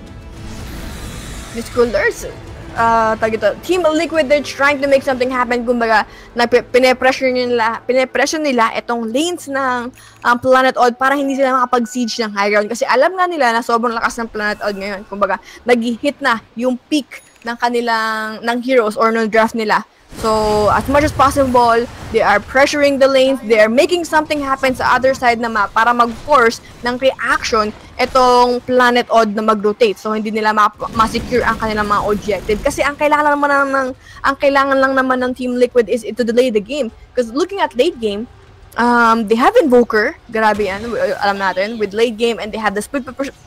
Juice Coolers uh, tag ito, Team Liquid, they're trying to make something happen. Kumbaga, na pine-pressure nila, pine-pressure nila itong lanes ng um, Planet Odd para hindi sila makapag-siege ng high ground. Kasi alam nga nila na sobrang lakas ng Planet Odd ngayon. Kumbaga, nag-hit na yung peak ng kanilang, ng heroes or ng draft nila. So, as much as possible, they are pressuring the lanes, they are making something happen sa other side na map para mag-force ng reaction itong planet odd na mag-rotate. So, hindi nila ma-secure ang kanilang mga objective. Kasi ang kailangan lang naman ng, ang kailangan lang naman ng Team Liquid is to delay the game. Because looking at late game, um, they have Invoker, grabe yan, alam natin, with late game, and they have the split,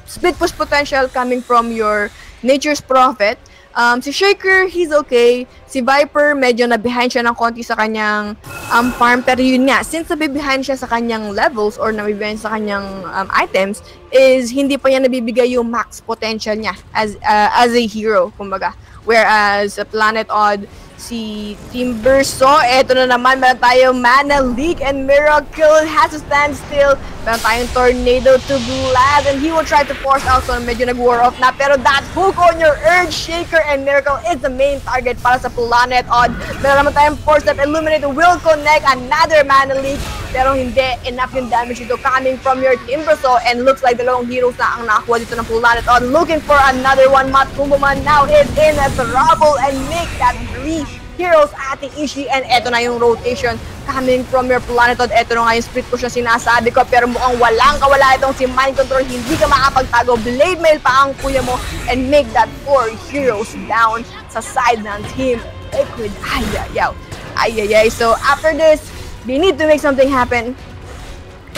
split push potential coming from your Nature's Prophet. Um, si Shaker, he's okay. Si Viper, medyo na-behind siya ng konti sa kanyang um, farm. Pero yun nga, since nabibehind siya sa kanyang levels or nabibehind sa kanyang um, items, is hindi pa niya nabibigay yung max potential niya as uh, as a hero, kumbaga. Whereas Planet Odd, si Timberso. Ito na naman, meron tayong Mana Leak and Miracle has to stand still. Meron tayong Tornado to Blast and he will try to force out so medyo nag-war off na. Pero that hook on your Urge Shaker and Miracle is the main target para sa Planet Odd. Meron naman tayong Force Step Illuminate will connect another Mana Leak. Pero hindi enough yung damage dito coming from your Timberso and looks like dalawang heroes na ang nakakuha dito ng Planet Odd. Looking for another one. Matumbaman now is in a trouble and make that three heroes Ate Ishi and eto na yung rotation coming from your planet Odd. Eto na nga yung split push na sinasabi ko pero mukhang walang kawala itong si Mind Control. Hindi ka makapagtago. Blade Mail pa ang kuya mo and make that four heroes down sa side ng team. Liquid. Ay, ay, ay. Ay, ay, ay. So after this, they need to make something happen.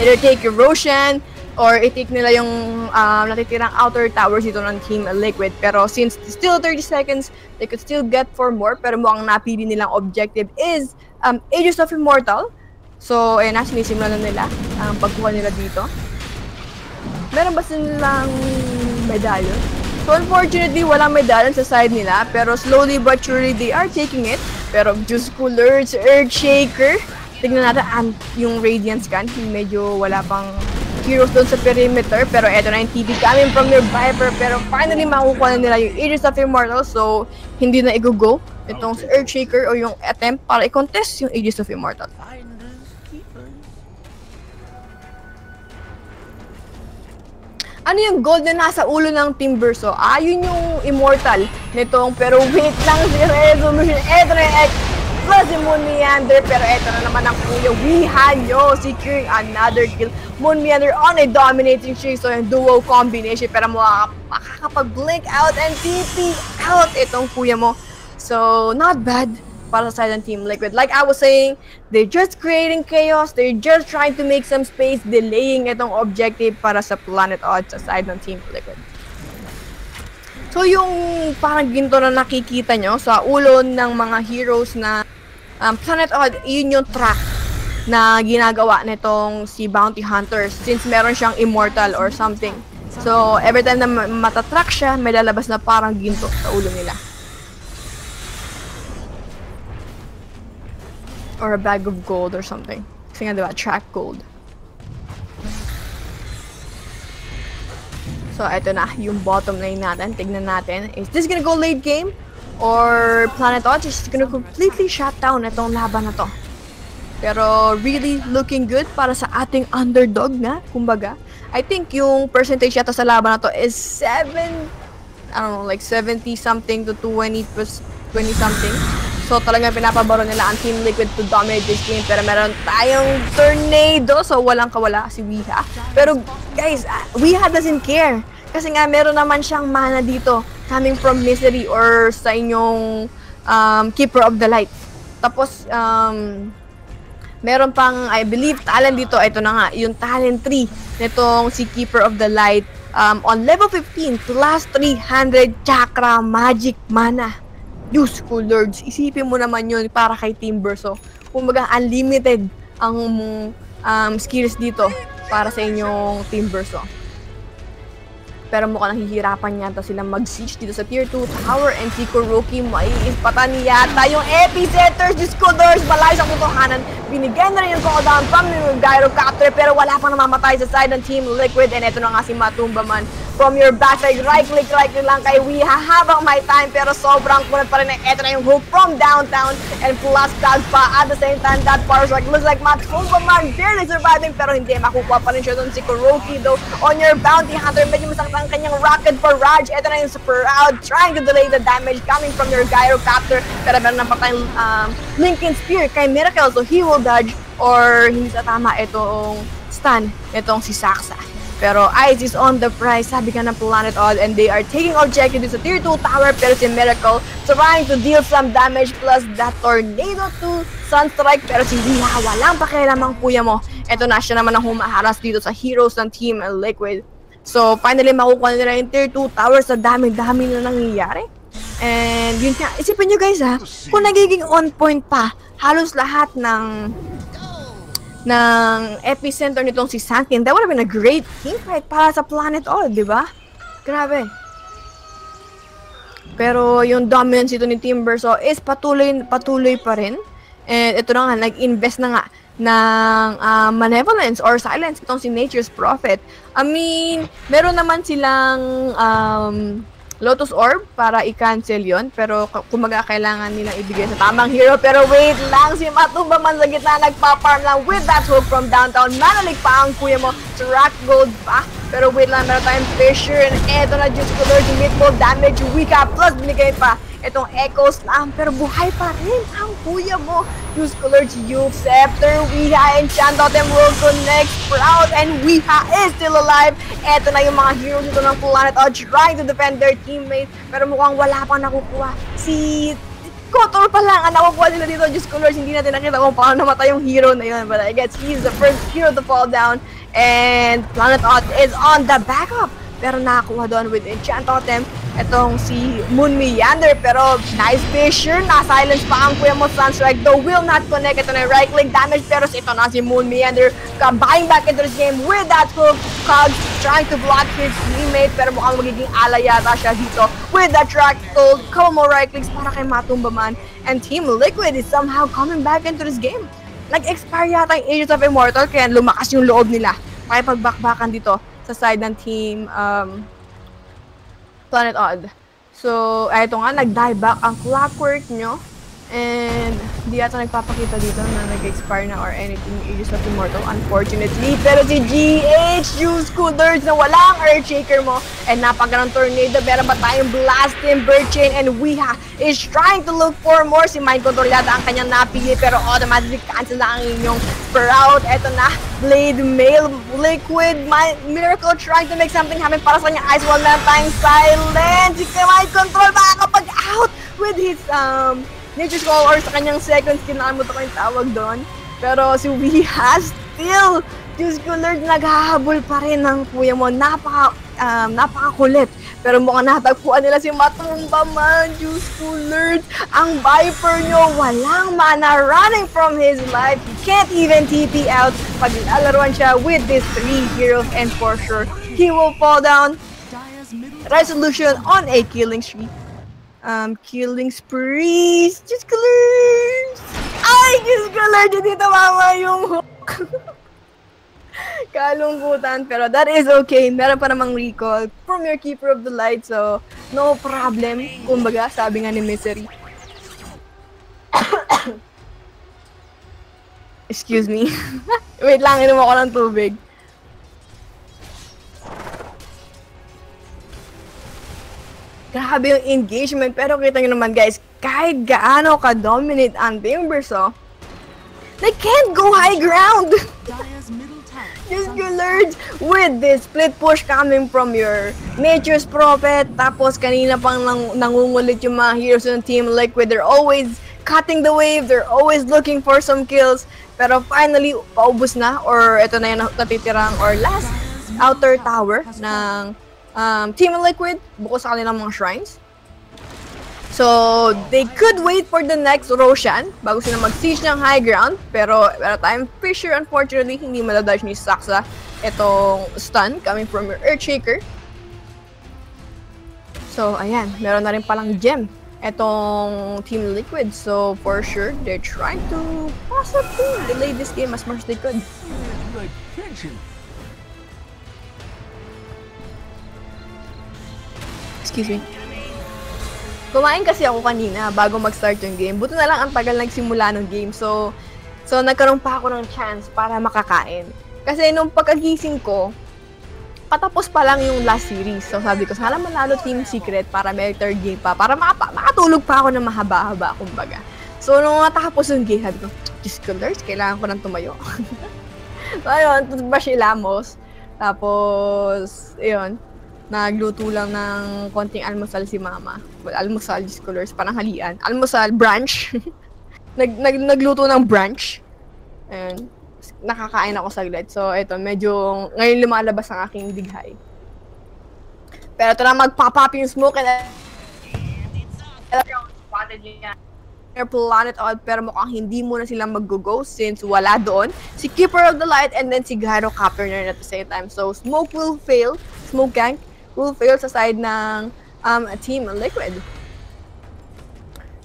Either take erosion, or i-take nila yung um, natitirang outer towers dito ng Team Liquid. Pero since still 30 seconds, they could still get for more. Pero mukhang napili nilang objective is um, Aegis of Immortal. So, ayun na, sinisimula na nila ang um, pagkuha nila dito. Meron ba silang medallion? So, unfortunately, walang medallion sa side nila. Pero slowly but surely, they are taking it. Pero Juice Coolers, Earth Shaker, tignan natin yung Radiance Gun. Medyo wala pang heroes doon sa perimeter. Pero eto na yung TP coming from your Viper. Pero finally makukuha na nila yung Aegis of Immortal. So, hindi na i-go itong Earthshaker o yung attempt para i-contest yung Aegis of Immortal. Ano yung gold na nasa ulo ng Timberso? Ah, yun yung immortal nitong pero wait lang si Resolution. Eto na yung plus si Moon Meander. Pero eto na naman ang kuya Wihanyo securing another kill. Moon Meander on a dominating streak. So yung duo combination. Pero makakapag-blink out and TP out itong kuya mo. So, not bad para sa side ng Team Liquid. Like I was saying, they're just creating chaos. They're just trying to make some space, delaying itong objective para sa Planet Odd sa side ng Team Liquid. So, yung parang ginto na nakikita nyo sa ulo ng mga heroes na um, Planet Odd, yun yung track na ginagawa nitong si Bounty Hunters since meron siyang immortal or something. So, every time na matatrack siya, may lalabas na parang ginto sa ulo nila. Or a bag of gold or something. Kasi nga diba, track gold. So, ito na, yung bottom lane natin. Tignan natin. Is this gonna go late game? Or Planet Odds is gonna completely shut down itong laban na to. Pero really looking good para sa ating underdog na, kumbaga. I think yung percentage yata sa laban na to is 7, I don't know, like 70 something to 20 plus 20 something. So talagang pinapabaro nila ang Team Liquid to dominate this game. Pero meron tayong tornado. So walang kawala si Wiha. Pero guys, uh, Wiha doesn't care. Kasi nga meron naman siyang mana dito. Coming from Misery or sa inyong um, Keeper of the Light. Tapos, um, meron pang, I believe, talent dito. Ito na nga, yung talent 3 nitong si Keeper of the Light. Um, on level 15, plus 300 chakra magic mana useful lords. Isipin mo naman yun para kay Timber. So, kumbaga unlimited ang um, skills dito para sa inyong Timber. So, pero mukhang nahihirapan yata silang mag-siege dito sa Tier 2 Tower and si Kuroki maiispatan yata yung epicenter Diyos ko, Doors, balay sa kutuhanan. Binigyan na rin yung cooldown from Gyrocopter pero wala pang namamatay sa side ng Team Liquid. And eto na nga si Matumba man from your backside. Right click, right click lang kay Wiha habang may time pero sobrang kunat pa rin. Ito na yung hook from downtown and plus tag pa at the same time that power strike looks like Matumba man barely surviving pero hindi makukuha pa rin siya doon si Kuroki though on your bounty hunter medyo masakit ang kanyang rocket barrage. Ito na yung super out trying to delay the damage coming from your gyrocopter pero meron na pa tayong um, Lincoln Spear kay Miracle so he will dodge or hindi sa tama itong stun itong si Saksa. Pero Ice is on the prize, sabi ka ng Planet Odd, and they are taking objective sa Tier 2 tower, pero si Miracle trying to deal some damage plus that Tornado to Sunstrike, pero si Liha, walang pakialam ang kuya mo. Ito na siya naman ang humaharas dito sa heroes ng Team Liquid. So, finally, makukuha nila yung Tier 2 tower sa dami-dami na nangyayari. And yun nga, isipin nyo guys ha, kung nagiging on point pa, halos lahat ng ng epicenter nitong si Santin, that would have been a great team fight para sa Planet All, di ba? Grabe. Pero yung dominance ito ni Team Verso is patuloy patuloy pa rin. And ito na nga, nag-invest na nga ng uh, malevolence or silence itong si Nature's Prophet. I mean, meron naman silang um, Lotus Orb para i-cancel yon pero kumaga kailangan nilang ibigay sa tamang hero. Pero wait lang, si Matumba man sa gitna nagpa-farm lang with that hook from downtown. Manalig pa ang kuya mo, Track Gold pa. Pero wait lang, meron tayong Fisher and eto na Juice Color, meatball damage, Wika plus binigay pa itong Echoes lang, pero buhay pa rin ang kuya mo. Use colors Youth Scepter, Wiha, Enchant Totem will connect, Sprout, and Wiha is still alive. Ito na yung mga heroes ito ng Planet Odd trying to defend their teammates, pero mukhang wala pang nakukuha. Si Kotor pa lang ang nakukuha nila dito, Just Colors, hindi natin nakita kung paano namatay yung hero na yun, but I guess he's the first hero to fall down, and Planet Odd is on the backup. Pero nakakuha doon with Enchant Totem itong si Moon Meander. Pero nice Fisher, na-silence pa ang kuya mo Sunstrike. Though will not connect. Ito na right click damage. Pero ito na si Moon Meander buying back into this game with that hook. Cogs trying to block his teammate. Pero mukhang magiging alay yata siya dito with that track hold. Couple more right clicks para kay Matumba man. And Team Liquid is somehow coming back into this game. Nag-expire yata yung Ages of Immortal kaya lumakas yung loob nila. Makipagbackbackan dito sa side ng team um, Planet Odd. So, eto nga, nag-die back ang clockwork nyo. And, di yata nagpapakita dito na nag-expire na or anything Aegis of Immortal, unfortunately. Pero si GH, yung scooters na walang Earthshaker mo. And napagano'ng tornado, meron pa tayong Blast Timber Chain and Wiha is trying to look for more. Si Mind Control yata ang kanyang napili pero automatically cancel na ang inyong Sprout. Eto na, Blade Mail, Liquid, My, Miracle trying to make something happen para sa kanyang Ice Wall. Meron tayong Silence. Si Mind Control makakapag-out with his um Nature's Call or sa kanyang second skill, nakalimutan ko yung tawag doon. Pero si We has still, Diyos ko Lord, naghahabol pa rin ng kuya mo. Napaka, um, napakakulit. Pero mukhang natagpuan nila si Matumba man, Diyos ko Lord. Ang Viper nyo, walang mana running from his life. He can't even TP out pag lalaruan siya with these three heroes and for sure, he will fall down. Resolution on a killing streak um, killing sprees. Diyos ko, Lord! Ay, Diyos ko, Lord! Hindi mama yung hook. Kalungkutan, pero that is okay. Meron pa namang recall from your Keeper of the Light, so no problem. Kumbaga, sabi nga ni Misery. Excuse me. Wait lang, inom ako ng tubig. Grabe yung engagement. Pero kita nyo naman guys, kahit gaano ka-dominate ang Timbers, oh, they can't go high ground. Just you learned with this split push coming from your Nature's Prophet. Tapos kanina pang nang, nangungulit yung mga heroes ng Team Liquid. They're always cutting the wave. They're always looking for some kills. Pero finally, paubos na. Or ito na yung natitirang or last outer tower ng um, Team Liquid, bukod sa kanilang mga shrines. So, they could wait for the next Roshan bago sila mag-siege ng high ground. Pero, pero time, Fisher, unfortunately, hindi madadodge ni Saksa itong stun coming from your Earthshaker. So, ayan, meron na rin palang gem itong Team Liquid. So, for sure, they're trying to possibly delay this game as much as they could. Excuse me. Kumain kasi ako kanina bago mag-start yung game. Buto na lang ang tagal nagsimula ng game. So, so nagkaroon pa ako ng chance para makakain. Kasi nung pagkagising ko, patapos pa lang yung last series. So sabi ko, sana manalo Team Secret para may third game pa. Para maka makatulog pa ako ng mahaba-haba, kumbaga. So nung natapos yung game, sabi ko, Diyos ko, kailangan ko nang tumayo. so ayun, toothbrush ilamos. Tapos, ayun, nagluto lang ng konting almusal si mama. Well, almusal, scholars, parang halian. Almusal, brunch. nag, nag, nagluto ng brunch. And, nakakain ako saglit. So, ito, medyo, ngayon lumalabas ang aking dighay. Pero ito na, magpapap yung smoke and niya. Planet Odd pero mukhang hindi muna sila mag-go since wala doon si Keeper of the Light and then si Gyro Captor at the same time. So, Smoke will fail. Smoke Gang fail sa side ng um, Team Liquid.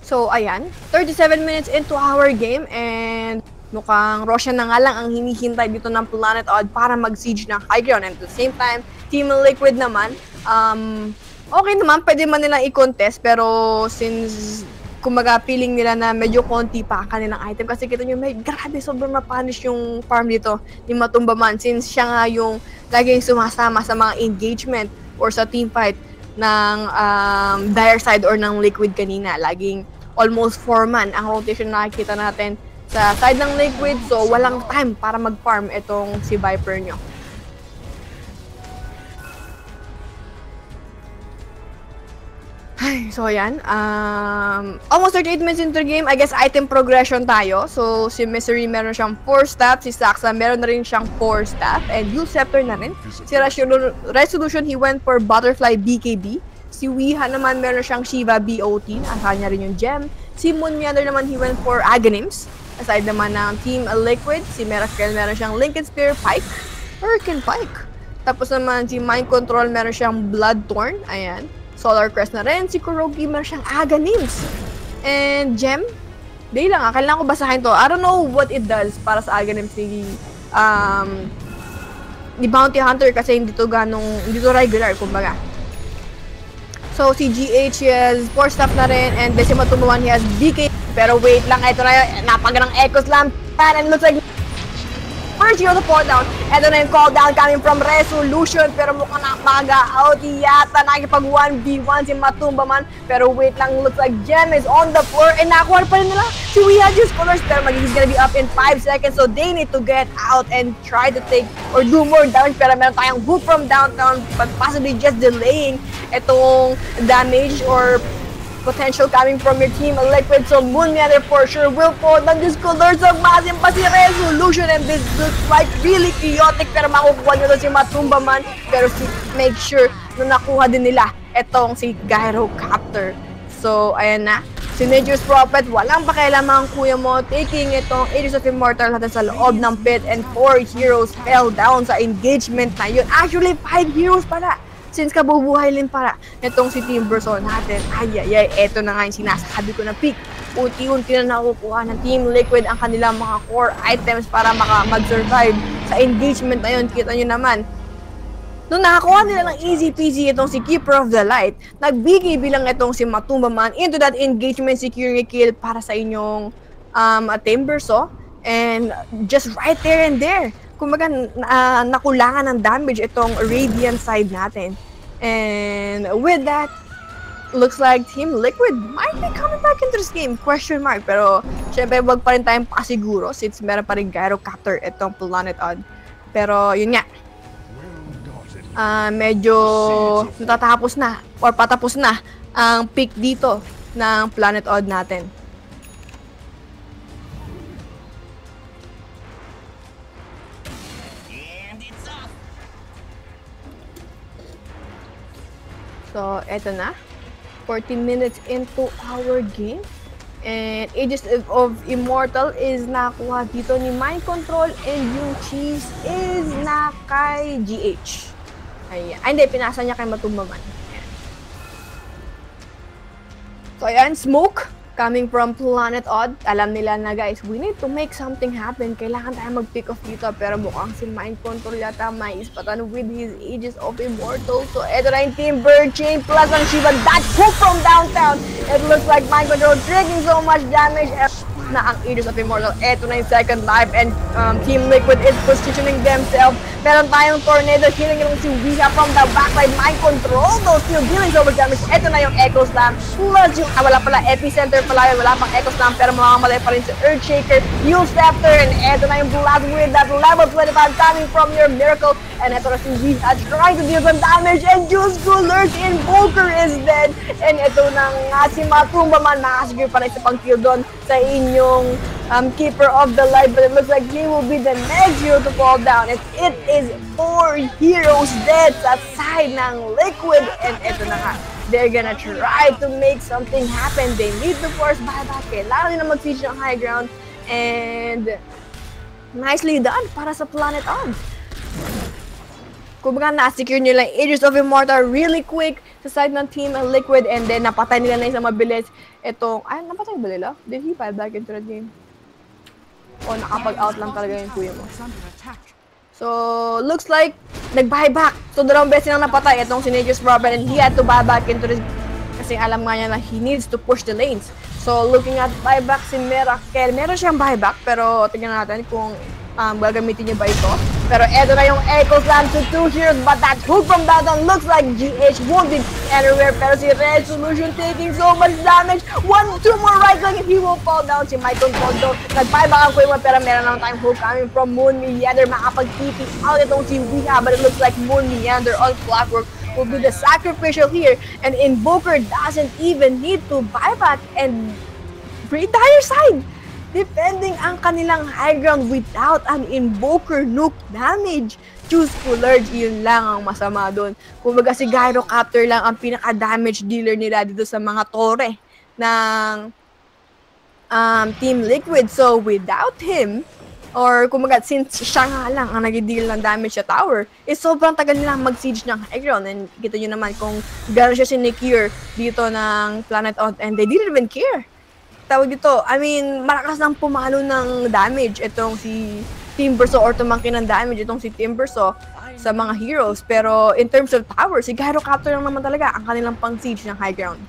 So, ayan. 37 minutes into our game and mukhang Roshan na nga lang ang hinihintay dito ng Planet Odd para mag-siege ng high ground. And at the same time, Team Liquid naman, um, okay naman, pwede man nilang i-contest pero since kumbaga feeling nila na medyo konti pa ang kanilang item kasi kita nyo may grabe sobrang ma-punish yung farm dito ni Matumba Man since siya nga yung laging sumasama sa mga engagement or sa team fight ng um, dire side or ng liquid kanina laging almost 4 man ang rotation na nakikita natin sa side ng Liquid. So, walang time para mag-farm itong si Viper nyo. Ay, so yan. Um, almost 38 minutes into the game, I guess item progression tayo. So, si Misery meron siyang 4 staff, si Saxa meron na rin siyang 4 staff, and Yule Scepter na rin. Si Resolution, he went for Butterfly BKB. Si Wiha naman meron siyang Shiva BOT, ang kanya rin yung gem. Si Moon Meander naman he went for Aghanims. Aside naman ng Team Liquid, si Merakel meron siyang Lincoln Spear Pike, Hurricane Pike. Tapos naman si Mind Control meron siyang Bloodthorn, ayan. Solar Crest na rin, si Kurogi meron siyang Aghanims. And Gem, Day lang ah, kailangan ko basahin to. I don't know what it does para sa Aghanims ni um, ni Bounty Hunter kasi hindi to ganong, hindi to regular, kumbaga. So, si GH has 4 staff na rin and Decima Tumuan, he has DK. Pero wait lang, ito na yun. Napagandang Echo Slam. And it looks like first hero to fall down. Ito na yung call down coming from Resolution. Pero mukhang napag-out yata. Nakipag 1v1 si Matumba man. Pero wait lang, looks like Gem is on the floor. And nakuha pa rin nila si Wehaji's colors. Pero magiging gonna be up in 5 seconds. So they need to get out and try to take or do more damage. Pero meron tayong hook from downtown. But possibly just delaying itong damage or potential coming from your team. Liquid so Moon Meander for sure will fall. Nag-discolors of Masim pa si Resolution and this looks like really chaotic pero makukuha nyo si Matumba man. Pero make sure na nakuha din nila itong si Gyrocopter. So, ayan na. Si Nature's Prophet, walang pakialam ang kuya mo, taking itong Aegis of Immortal natin sa loob ng pit and 4 heroes fell down sa engagement na yun. Actually, 5 heroes pala since kabubuhay din para netong si Team Berson natin, ay ay ay, eto na nga yung sinasabi ko na pick. Unti-unti na nakukuha ng Team Liquid ang kanilang mga core items para maka mag-survive sa engagement na yun. Kita nyo naman, Nung nakakuha nila ng easy peasy itong si Keeper of the Light, nagbigay bilang itong si Matumba Man into that engagement securing kill para sa inyong um, Timbersaw. And just right there and there, kumbaga uh, nakulangan ng damage itong Radiant side natin. And with that, looks like Team Liquid might be coming back into this game. Question mark. Pero, syempre, wag pa rin tayong pasiguro since meron pa rin Gyrocopter itong Planet Odd. Pero, yun nga. Uh, medyo natatapos na or patapos na ang pick dito ng Planet Odd natin. So, eto na. 40 minutes into our game. And Aegis of Immortal is nakuha dito ni Mind Control and yung cheese is na kay GH. Ayan. Ay, hindi. Pinasa niya kay Matumbaman. So, ayan. Smoke coming from Planet Odd, alam nila na guys, we need to make something happen. Kailangan tayo mag-pick off dito. Pero mukhang si Mind Control yata may ispatan with his Aegis of Immortal. So eto na yung Team Bird Chain plus ang Shiva. That hook from downtown. It looks like Mind Control taking so much damage na ang Aegis of Immortal. Eto na yung second life and um, Team Liquid is positioning themselves. Meron tayong Tornado healing yung si Wiha from the backside. Mind control though, still dealing much damage. Eto na yung Echo Slam. Plus yung, ah, wala pala, Epicenter pala yun. Wala pang Echo Slam pero mamamalay pa rin si Earthshaker. Yule Scepter and eto na yung Blast with that level 25 coming from your Miracle. And eto na si Wiha trying to deal some damage and Juice Lurk Invoker is dead. And eto na nga si Matumba man nakasigure pa rin sa pang kill doon sa inyong um, Keeper of the Light. But it looks like he will be the next hero to fall down. And it is four heroes dead sa side ng Liquid. And ito na nga, they're gonna try to make something happen. They need the force buyback. Kailangan nila mag-siege ng high ground. And nicely done para sa Planet On. Kumbaga na-secure nila yung Aegis of Immortal really quick sa side ng Team Liquid and then napatay nila na isang mabilis. Itong, ay, napatay ba nila? Did he fall back into the game? O nakapag-out lang talaga yung kuya mo? So, looks like nag-buyback. So, dalawang beses lang napatay itong si Nature's Robin and he had to buy back into this kasi alam nga niya na he needs to push the lanes. So, looking at buyback si Miracle, meron siyang buyback pero tingnan natin kung um, gagamitin niya ba ito. Pero eto na yung Echo Slam to two heroes but that hook from Battle looks like GH won't be anywhere pero si Red Solution taking so much damage. One, two more right click and he will fall down. Si Michael Pondo nag-buyback ang Kuya pero meron lang tayong hook coming from Moon Meander. Makapag-TP out itong si Weha but it looks like Moon Meander on Clockwork will be the sacrificial here and Invoker doesn't even need to buyback and Great Dire side defending ang kanilang high ground without an Invoker nuke damage. Choose Coolers, yun lang ang masama doon. Kumbaga si Gyrocopter lang ang pinaka-damage dealer nila dito sa mga tore ng um, Team Liquid. So without him, or kumbaga since siya nga lang ang nag-deal ng damage sa tower, is sobrang tagal nilang mag-siege ng high ground. And kita nyo naman kung gano'n siya sinecure dito ng Planet Odd and they didn't even care tawag dito, I mean, malakas nang pumalo ng damage itong si Timbersaw or tumangkin ng damage itong si Timbersaw sa mga heroes. Pero in terms of tower, si Gyrocopter lang naman talaga ang kanilang pang siege ng high ground.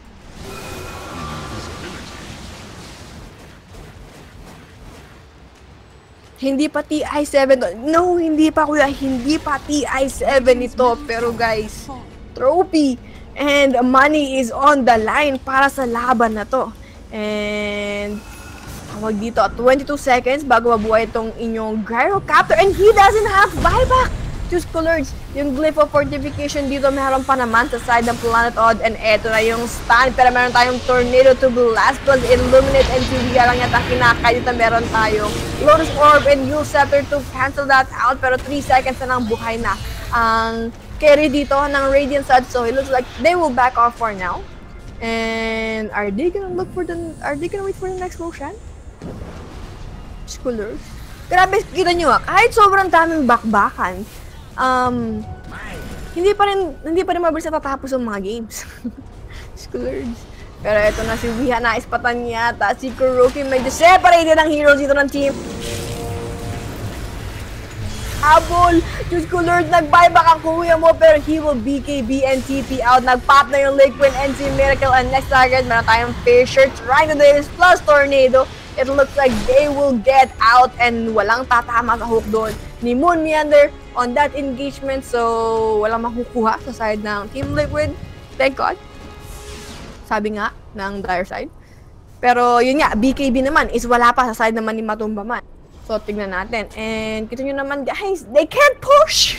Hindi pa TI-7 to. No, hindi pa kuya. Hindi pa TI-7 ito. Pero guys, trophy and money is on the line para sa laban na to. And tawag dito at 22 seconds bago mabuhay itong inyong gyrocopter and he doesn't have buyback! Choose colors. Yung glyph of fortification dito meron pa naman sa side ng Planet Odd and eto na yung stun pero meron tayong tornado to blast plus illuminate and Sylvia lang yata kinakay dito meron tayong Lotus Orb and Yule Scepter to cancel that out pero 3 seconds na lang buhay na ang carry dito ng Radiant Sud so it looks like they will back off for now. And are they gonna look for the are they gonna wait for the next motion? Schoolers. Grabe, kita nyo ah, kahit sobrang daming bakbakan, um, hindi pa rin, hindi pa rin mabilis natatapos ang mga games. Schoolers. Pero ito na si Wiha, naispatan niya, yata. Si Kuroki medyo separated ang heroes dito ng team habol. Diyos ko Lord, nag-buyback ang kuya mo pero he will BKB and TP out. Nag-pop na yung Liquid si Miracle and next target, meron tayong Fisher trying to do this plus Tornado. It looks like they will get out and walang tatama sa hook doon ni Moon Meander on that engagement. So, walang makukuha sa side ng Team Liquid. Thank God. Sabi nga ng dire side. Pero yun nga, BKB naman is wala pa sa side naman ni Matumba man. So, tignan natin. And kita nyo naman, guys, they can't push!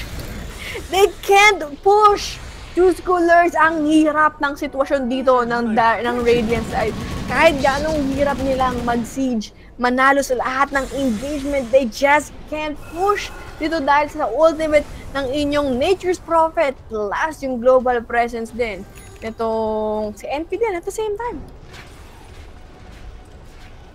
They can't push! Two schoolers, ang hirap ng sitwasyon dito ng, ng Radiant side. Kahit ganong hirap nilang mag-siege, manalo sa lahat ng engagement, they just can't push dito dahil sa ultimate ng inyong Nature's Prophet plus yung global presence din. Itong si NP din at the same time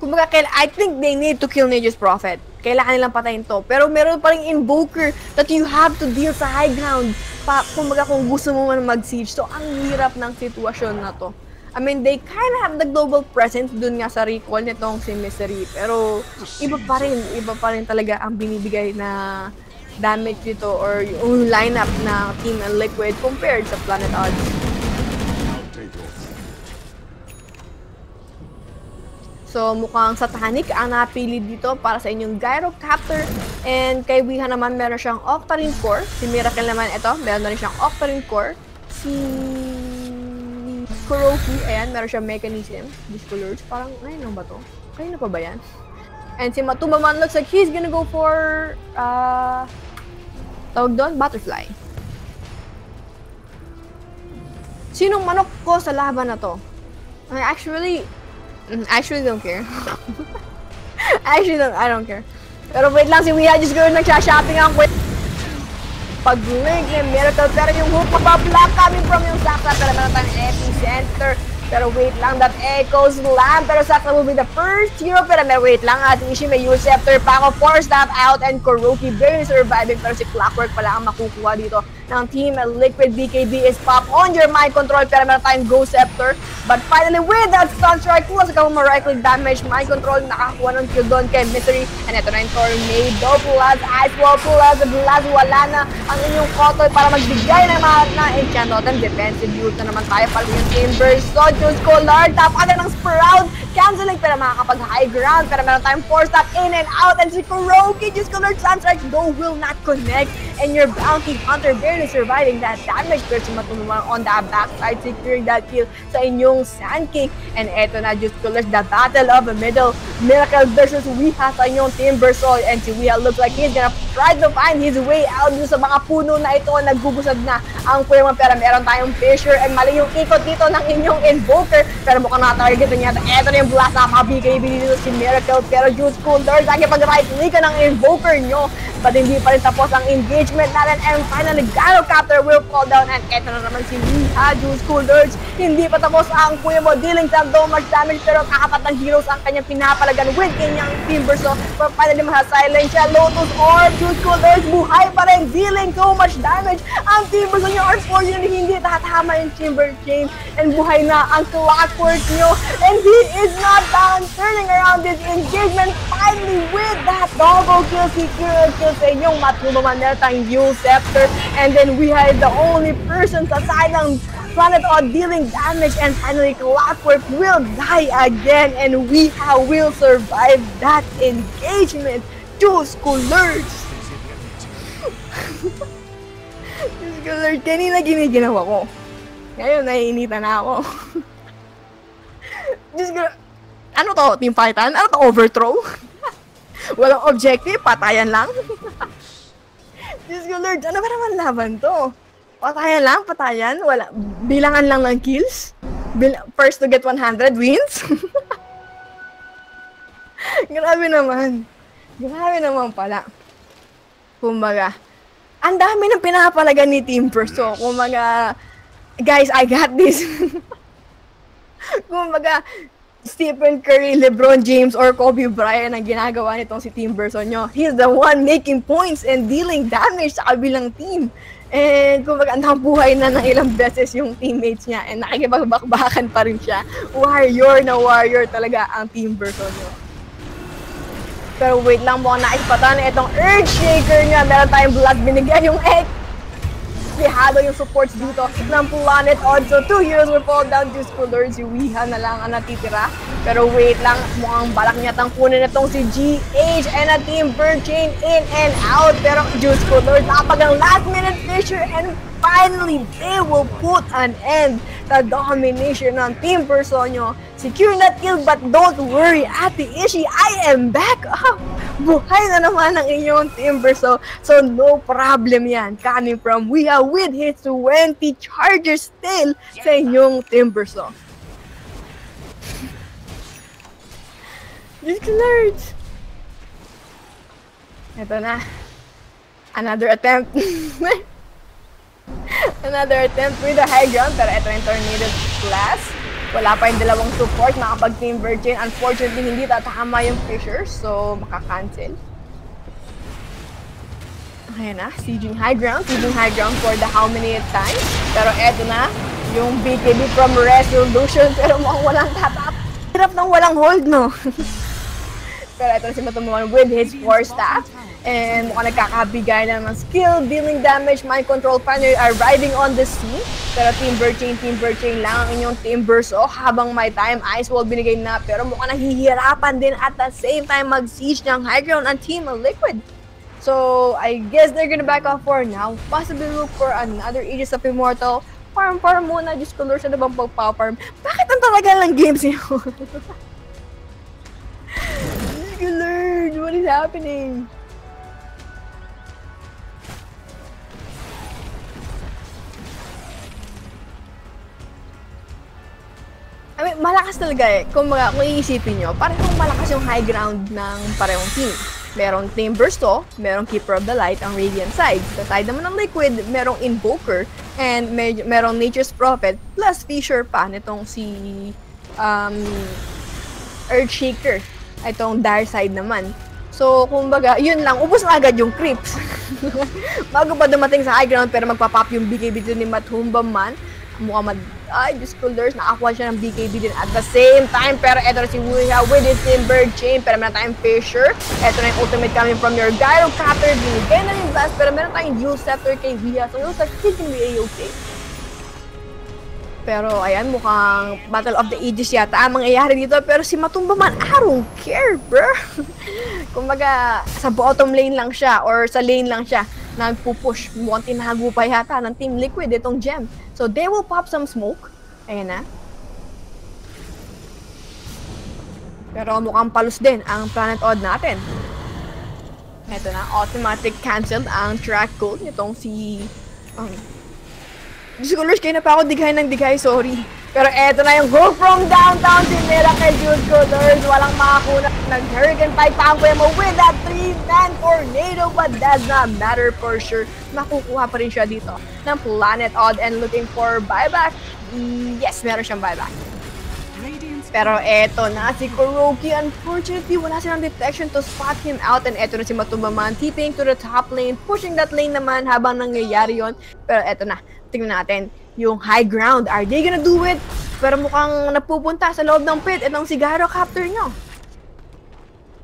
kumbaga, I think they need to kill Nature's Prophet. Kailangan nilang patayin to. Pero meron pa rin invoker that you have to deal sa high ground. Pa, kumbaga, kung gusto mo man mag-siege. So, ang hirap ng sitwasyon na to. I mean, they kind of have the global presence dun nga sa recall nitong si Misery. Pero, iba pa rin. Iba pa rin talaga ang binibigay na damage dito or yung lineup na Team and Liquid compared sa Planet Odds. So, mukhang satanic ang napili dito para sa inyong Gyrocopter. And kay Wiha naman, meron siyang Octarine Core. Si Miracle naman, ito, meron na rin siyang Octarine Core. Si Kuroki, ayan, meron siyang Mechanism. Discolors. Parang, ngayon ba to? Kanina pa ba yan? And si Matumba man looks like he's gonna go for, uh, tawag doon, Butterfly. Sinong manok ko sa laban na to? I actually, I actually don't care. Actually don't, I don't care. Pero wait lang, si Mia just go nagsha-shopping ang quick. Pag-link ni Miracle, pero yung hook mabablock coming from yung Saksa, pero meron tayong epicenter Pero wait lang, that echoes Lamb. Pero Sakura will be the first hero. Pero may wait lang, at Ishii may use scepter pa ako. Force that out and Kuroki barely surviving. Pero si Clockwork pala ang makukuha dito ng team. Liquid BKB is pop on your mind control. Pero meron tayong Go Scepter. But finally, with that stun strike, plus ka mo right click damage, mind control, nakakuha ng kill doon kay Misery. And ito na yung Tornado. Plus, Ice Wall, plus, plus, wala na ang inyong Kotoy para magbigay ng mga na enchant natin. Defensive use na naman tayo. Pala yung Timber. So, Juice Collar. Tap agad ng Sprout. Canceling pero makakapag high ground. Pero meron tayong force tap in and out. And si Kuroki, Juice Collar, Sand Strike, though will not connect. And your Bounty Hunter barely surviving that damage. Pero si Matulungan on the backside, securing that kill sa inyong Sand King. And eto na, Juice Collar, the battle of the middle. Miracle versus Weha sa inyong Timber Soul. And si Weha looks like he's gonna try to find his way out dun sa mga puno na ito. Nagbubusag na ang Kuya Pero meron tayong Fisher and mali yung ikot dito ng inyong Invoker. Pero mukhang nakatarget niya. Eto na yung blast na mabigay dito si Miracle. Pero Juice Cooler, lagi pag right click ng Invoker nyo. But hindi pa rin tapos ang engagement natin. And finally, Gyrocopter will fall down. And eto na naman si Miha, Juice Coolers. Hindi pa tapos ang Kuya mo dealing some so damage. Pero kakapat ng heroes ang kanyang pinapalagan with kanyang Timber. So, for finally maha-silence siya. Lotus Orb, Juice Coolers, buhay pa rin. Dealing so much damage. Ang Timber sa nyo, unfortunately, hindi tatama yung Timber Chain. And buhay na ang clockwork nyo. And he is not done turning around this engagement. Finally, with that double kill, secure kill sa inyong matulungan netang Yule Scepter. And then we have the only person sa ng Planet Odd dealing damage and finally Clockwork will die again and we will survive that engagement. Ko, Lurch! Diyos ko, Lurch, kanina giniginawa ko. Ngayon, naiinitan na ako. Diyos ko, ano to? Team fightan? Ano to? Overthrow? Walang objective, patayan lang. Diyos ko, Lord, ano ba naman laban to? Patayan lang, patayan. Wala, bilangan lang ng kills. Bil first to get 100 wins. Grabe naman. Grabe naman pala. Kumbaga, ang dami ng pinapalagan ni Team First. So, kumbaga, guys, I got this. kumbaga, Stephen Curry, LeBron James, or Kobe Bryant ang ginagawa nitong si Tim Bersonyo. He's the one making points and dealing damage sa kabilang team. And kumbaga, buhay na ng ilang beses yung teammates niya and nakikipagbakbakan pa rin siya. Warrior na warrior talaga ang Team Bersonyo. Pero wait lang, mukhang naispatan na itong Earth Shaker niya. Meron tayong blood binigay yung X despihado yung supports dito ng Planet Odd. So, two heroes will fall down to Schoolers. Si Wiha na lang ang natitira. Pero wait lang, mukhang balak niya tangkunin itong si GH and a Team Chain in and out. Pero Juice Schoolers, napag ang last minute Fisher and finally, they will put an end sa domination ng Team Personyo. Secure that kill, but don't worry, Ate Ishi, I am back up! buhay na naman ang inyong timber. So, so no problem yan. Coming from we are with his 20 chargers still sa inyong timber. So, Lords! Ito na. Another attempt. Another attempt with the high ground. Pero ito yung tornado class. Wala pa yung dalawang support. Makapag Team Virgin. Unfortunately, hindi tatama yung Fisher. So, makakancel. Ayan na. Sieging high ground. Sieging high ground for the how many times. Pero eto na. Yung BKB from Resolution. Pero mukhang walang tatap. Hirap ng walang hold, no? Pero ito na si Matamuan with his four staff. And mukhang nagkakabigay na ng skill, dealing damage, mind control, finally arriving on the scene. Pero Timber Chain, Timber Chain lang ang inyong Timber. So habang may time, Ice Wall binigay na. Pero mukhang nahihirapan din at the same time mag-siege ng high ground ang Team Liquid. So I guess they're gonna back off for now. Possibly look for another Aegis of Immortal. Farm, farm muna. Diyos ko, Lord, sa bang pagpa-farm? Bakit ang talaga lang games niyo? Lord, what is happening? I mean, malakas talaga eh. Kung, mga, kung iisipin nyo, parehong malakas yung high ground ng parehong team. Merong Team Bursto, merong Keeper of the Light, ang Radiant side. Sa side naman ng Liquid, merong Invoker, And may, merong Nature's Prophet plus Fisher pa nitong si um, Earthshaker. Itong Dire Side naman. So, kumbaga, yun lang, ubos na agad yung creeps. Bago pa dumating sa high ground, pero magpa-pop yung BKB dito ni Mathumba man. Mukhang mad... Ay, Diyos ko, Lurs, nakakuha siya ng BKB din at the same time. Pero eto na si Wuya with his Timber Chain. Pero meron tayong Fisher. Eto na yung ultimate coming from your Gyrocopter. Binigay na yung blast. Pero meron tayong Dual Scepter kay Wuya. So, yung Scepter, he can be A-okay. Pero ayan, mukhang Battle of the Ages yata ang mangyayari dito. Pero si Matumba man, I don't care, bro. Kumbaga, sa bottom lane lang siya or sa lane lang siya nagpupush. Mukhang tinago pa yata ng Team Liquid itong gem. So they will pop some smoke. Ayan na. Pero mukhang palus din ang Planet Odd natin. Ito na, automatic canceled ang track goal nitong si... Um, Scholars, kayo na pa ako dighay ng dighay, sorry. Pero eto na yung go from downtown si Miracle Jude Scholars. Walang makakuna ng Hurricane 5 pa ang kuya mo with that 3-man tornado but does not matter for sure. Makukuha pa rin siya dito ng Planet Odd and looking for buyback. Yes, meron siyang buyback. Pero eto na si Kuroki. Unfortunately, wala silang detection to spot him out. And eto na si Matumbaman, tipping to the top lane, pushing that lane naman habang nangyayari yon. Pero eto na, tingnan natin yung high ground. Are they gonna do it? Pero mukhang napupunta sa loob ng pit itong si Gyrocopter nyo.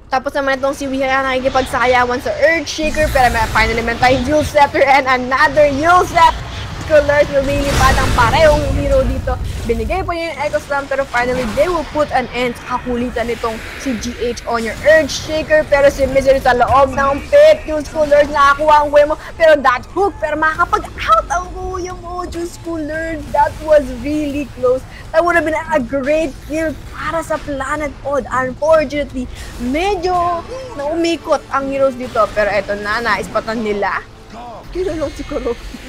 Tapos naman itong si Wihaya nakikipagsayawan sa Earthshaker pero may finally meron tayong Yule Scepter and another Yule Scepter colors lumilipad ang parehong hero dito. Binigay po niya yung Echo Slam pero finally they will put an end sa kakulitan nitong si GH on your Earthshaker pero si Misery sa loob ng pit. Yung Schoolers nakakuha ang way mo pero that hook pero makakapag-out ang kuya mo. Diyos Schoolers, that was really close. That would have been a great kill para sa Planet Odd. Unfortunately, medyo naumikot ang heroes dito pero eto na, naispatan nila. Kinulong si Kuroki.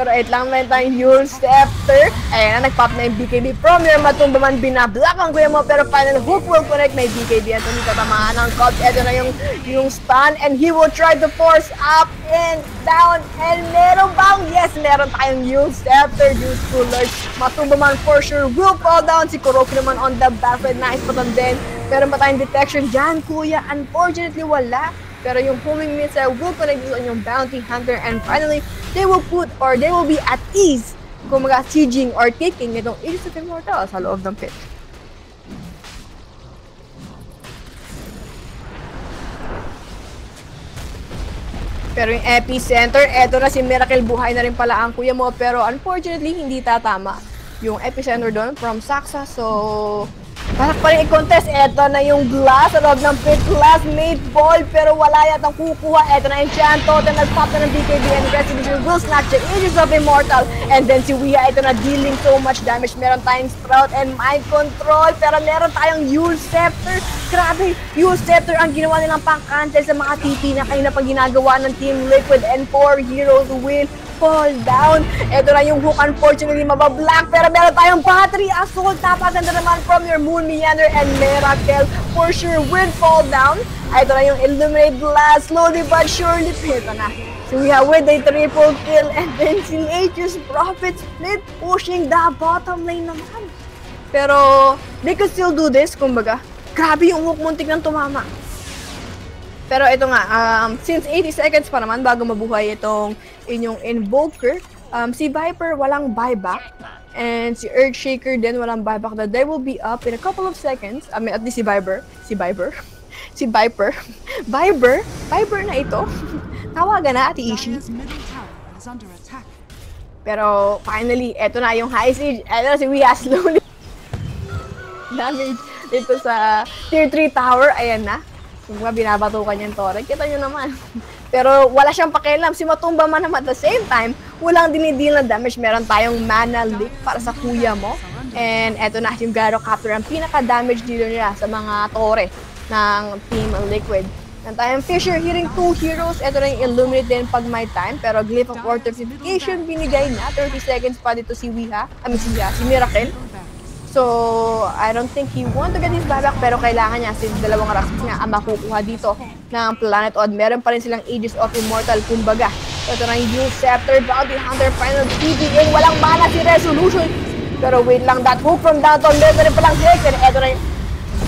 Pero it lang meron tayong Yule Scepter. Ayan na, nag-pop na yung BKB from your matumba man binablock ang kuya mo. Pero final hook will connect. May BKB. Ito ni tatamaan ng Cobb. Ito na yung, yung stun. And he will try to force up and down. And meron bang? Yes, meron tayong Yule Scepter. Yule Schoolers. Matumba man for sure will fall down. Si Kuroki naman on the backside. Nice patan din. Pero ba tayong detection dyan, kuya? Unfortunately, wala. Pero yung homing missile will connect on yung bounty hunter and finally, they will put or they will be at ease kung mga sieging or taking itong Aegis of Immortal sa loob ng pit. Pero yung epicenter, eto na si Miracle buhay na rin pala ang kuya mo. Pero unfortunately, hindi tatama yung epicenter doon from Saxa. So, Balak pa rin i-contest. Eto na yung glass sa loob ng pit. Classmate ball. Pero wala yatang kukuha. Eto na yung Chanto. Then nag-pop na ng BKB and Retribution will snatch the Aegis of Immortal. And then si Wia, ito na dealing so much damage. Meron tayong Sprout and Mind Control. Pero meron tayong Yule Scepter. Grabe, Yule Scepter ang ginawa nilang pang-cancel sa mga TP na kanina pa ginagawa ng Team Liquid and 4 heroes will fall down. Ito na yung hook, unfortunately, mabablock. Pero meron tayong battery assault. Napaganda naman from your Moon Meander and Miracle. For sure, will fall down. Ito na yung Illuminate Blast. Slowly but surely. Ito na. So we have with a triple kill and then si Nature's Prophet split pushing the bottom lane naman. Pero they could still do this, kumbaga. Grabe yung hook muntik ng tumama. Pero ito nga, um, since 80 seconds pa naman bago mabuhay itong inyong Invoker, um, si Viper walang buyback. And si Earthshaker din walang buyback na they will be up in a couple of seconds. I mean, at least si Viper. Si Viper. si Viper. Viper? Viper na ito? Tawagan na, Ate Ishi. Pero finally, eto na yung high siege. Eto si Wia slowly. Damage dito sa tier 3 tower. Ayan na. Kung binabatukan yung Torre, kita nyo naman. Pero wala siyang pakialam. Si Matumba man naman at the same time, walang dinidil na damage. Meron tayong mana leak para sa kuya mo. And eto na yung Gyrocopter, ang pinaka-damage dito nila sa mga Torre ng Team Liquid. Meron tayong Fisher hitting two heroes. Ito na yung Illuminate din pag may time. Pero Glyph of Fortification binigay na. 30 seconds pa dito si Wiha. I mean si, Wiha, si Miracle. So, I don't think he want to get his buyback pero kailangan niya since dalawang racks niya ang makukuha dito ng Planet Odd. Meron pa rin silang Aegis of Immortal, kumbaga. Ito na yung Dual Scepter, Bounty Hunter, Final PBA, walang mana si Resolution. Pero wait lang, that hook from downtown, meron rin palang Hex, and ito na yung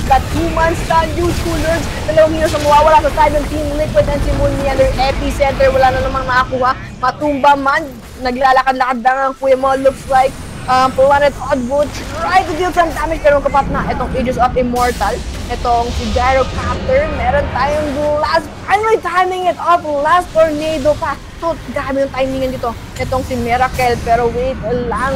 got two man stun, huge coolers, dalawang heroes na mawawala sa side ng Team Liquid and si Moon Meander, epicenter, wala na namang nakakuha, matumba man, naglalakad-lakad lang ang kuya mo, looks like, um, Planet Oddwood try to deal some damage pero kapat na itong Aegis of Immortal, itong si Gyrocopter, meron tayong last, finally timing it off, last tornado pa, so grabe yung timingan dito, itong si Miracle, pero wait lang,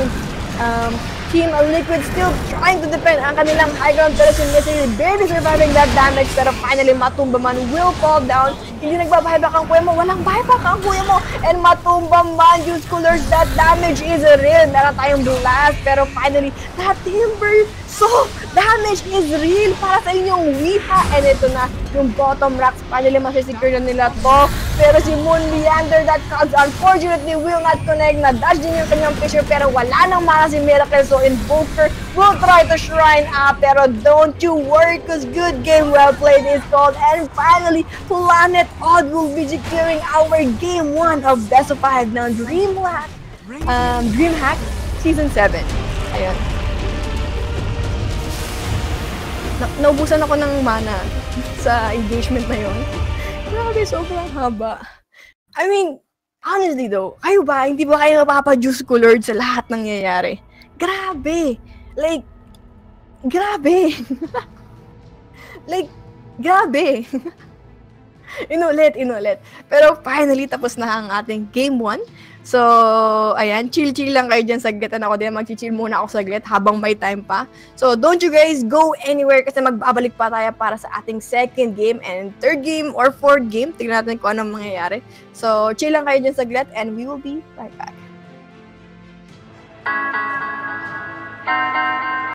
um, Team Liquid still trying to defend ang kanilang high ground pero si Misery barely surviving that damage pero finally Matumba man will fall down. Hindi nagba-buyback ang kuya mo, walang buyback ang kuya mo and Matumba man use coolers that damage is real. Meron tayong blast pero finally that Timber so damage is real para sa inyong Wiha and ito na yung bottom racks. Finally masisecure na nila to. Pero si Moon Leander that comes unfortunately will not connect. Na dash din yung kanyang Fisher pero wala nang mana si Miracle. So Invoker will try to shrine up pero don't you worry cause good game well played is called. And finally Planet Odd will be securing our game 1 of Best of 5 ng Dreamhack um, Dreamhack Season 7 ayun na naubusan ako ng mana sa engagement na yon. Grabe, sobrang haba. I mean, honestly though, kayo ba, hindi ba kayo napapa-juice colored sa lahat ng nangyayari? Grabe! Like, grabe! like, grabe! inulit, inulit. Pero finally, tapos na ang ating game 1. So, ayan, chill-chill lang kayo dyan saglit. And ako din, mag-chill muna ako saglit habang may time pa. So, don't you guys go anywhere kasi magbabalik pa tayo para sa ating second game and third game or fourth game. Tingnan natin kung anong mangyayari. So, chill lang kayo dyan saglit and we will be right back.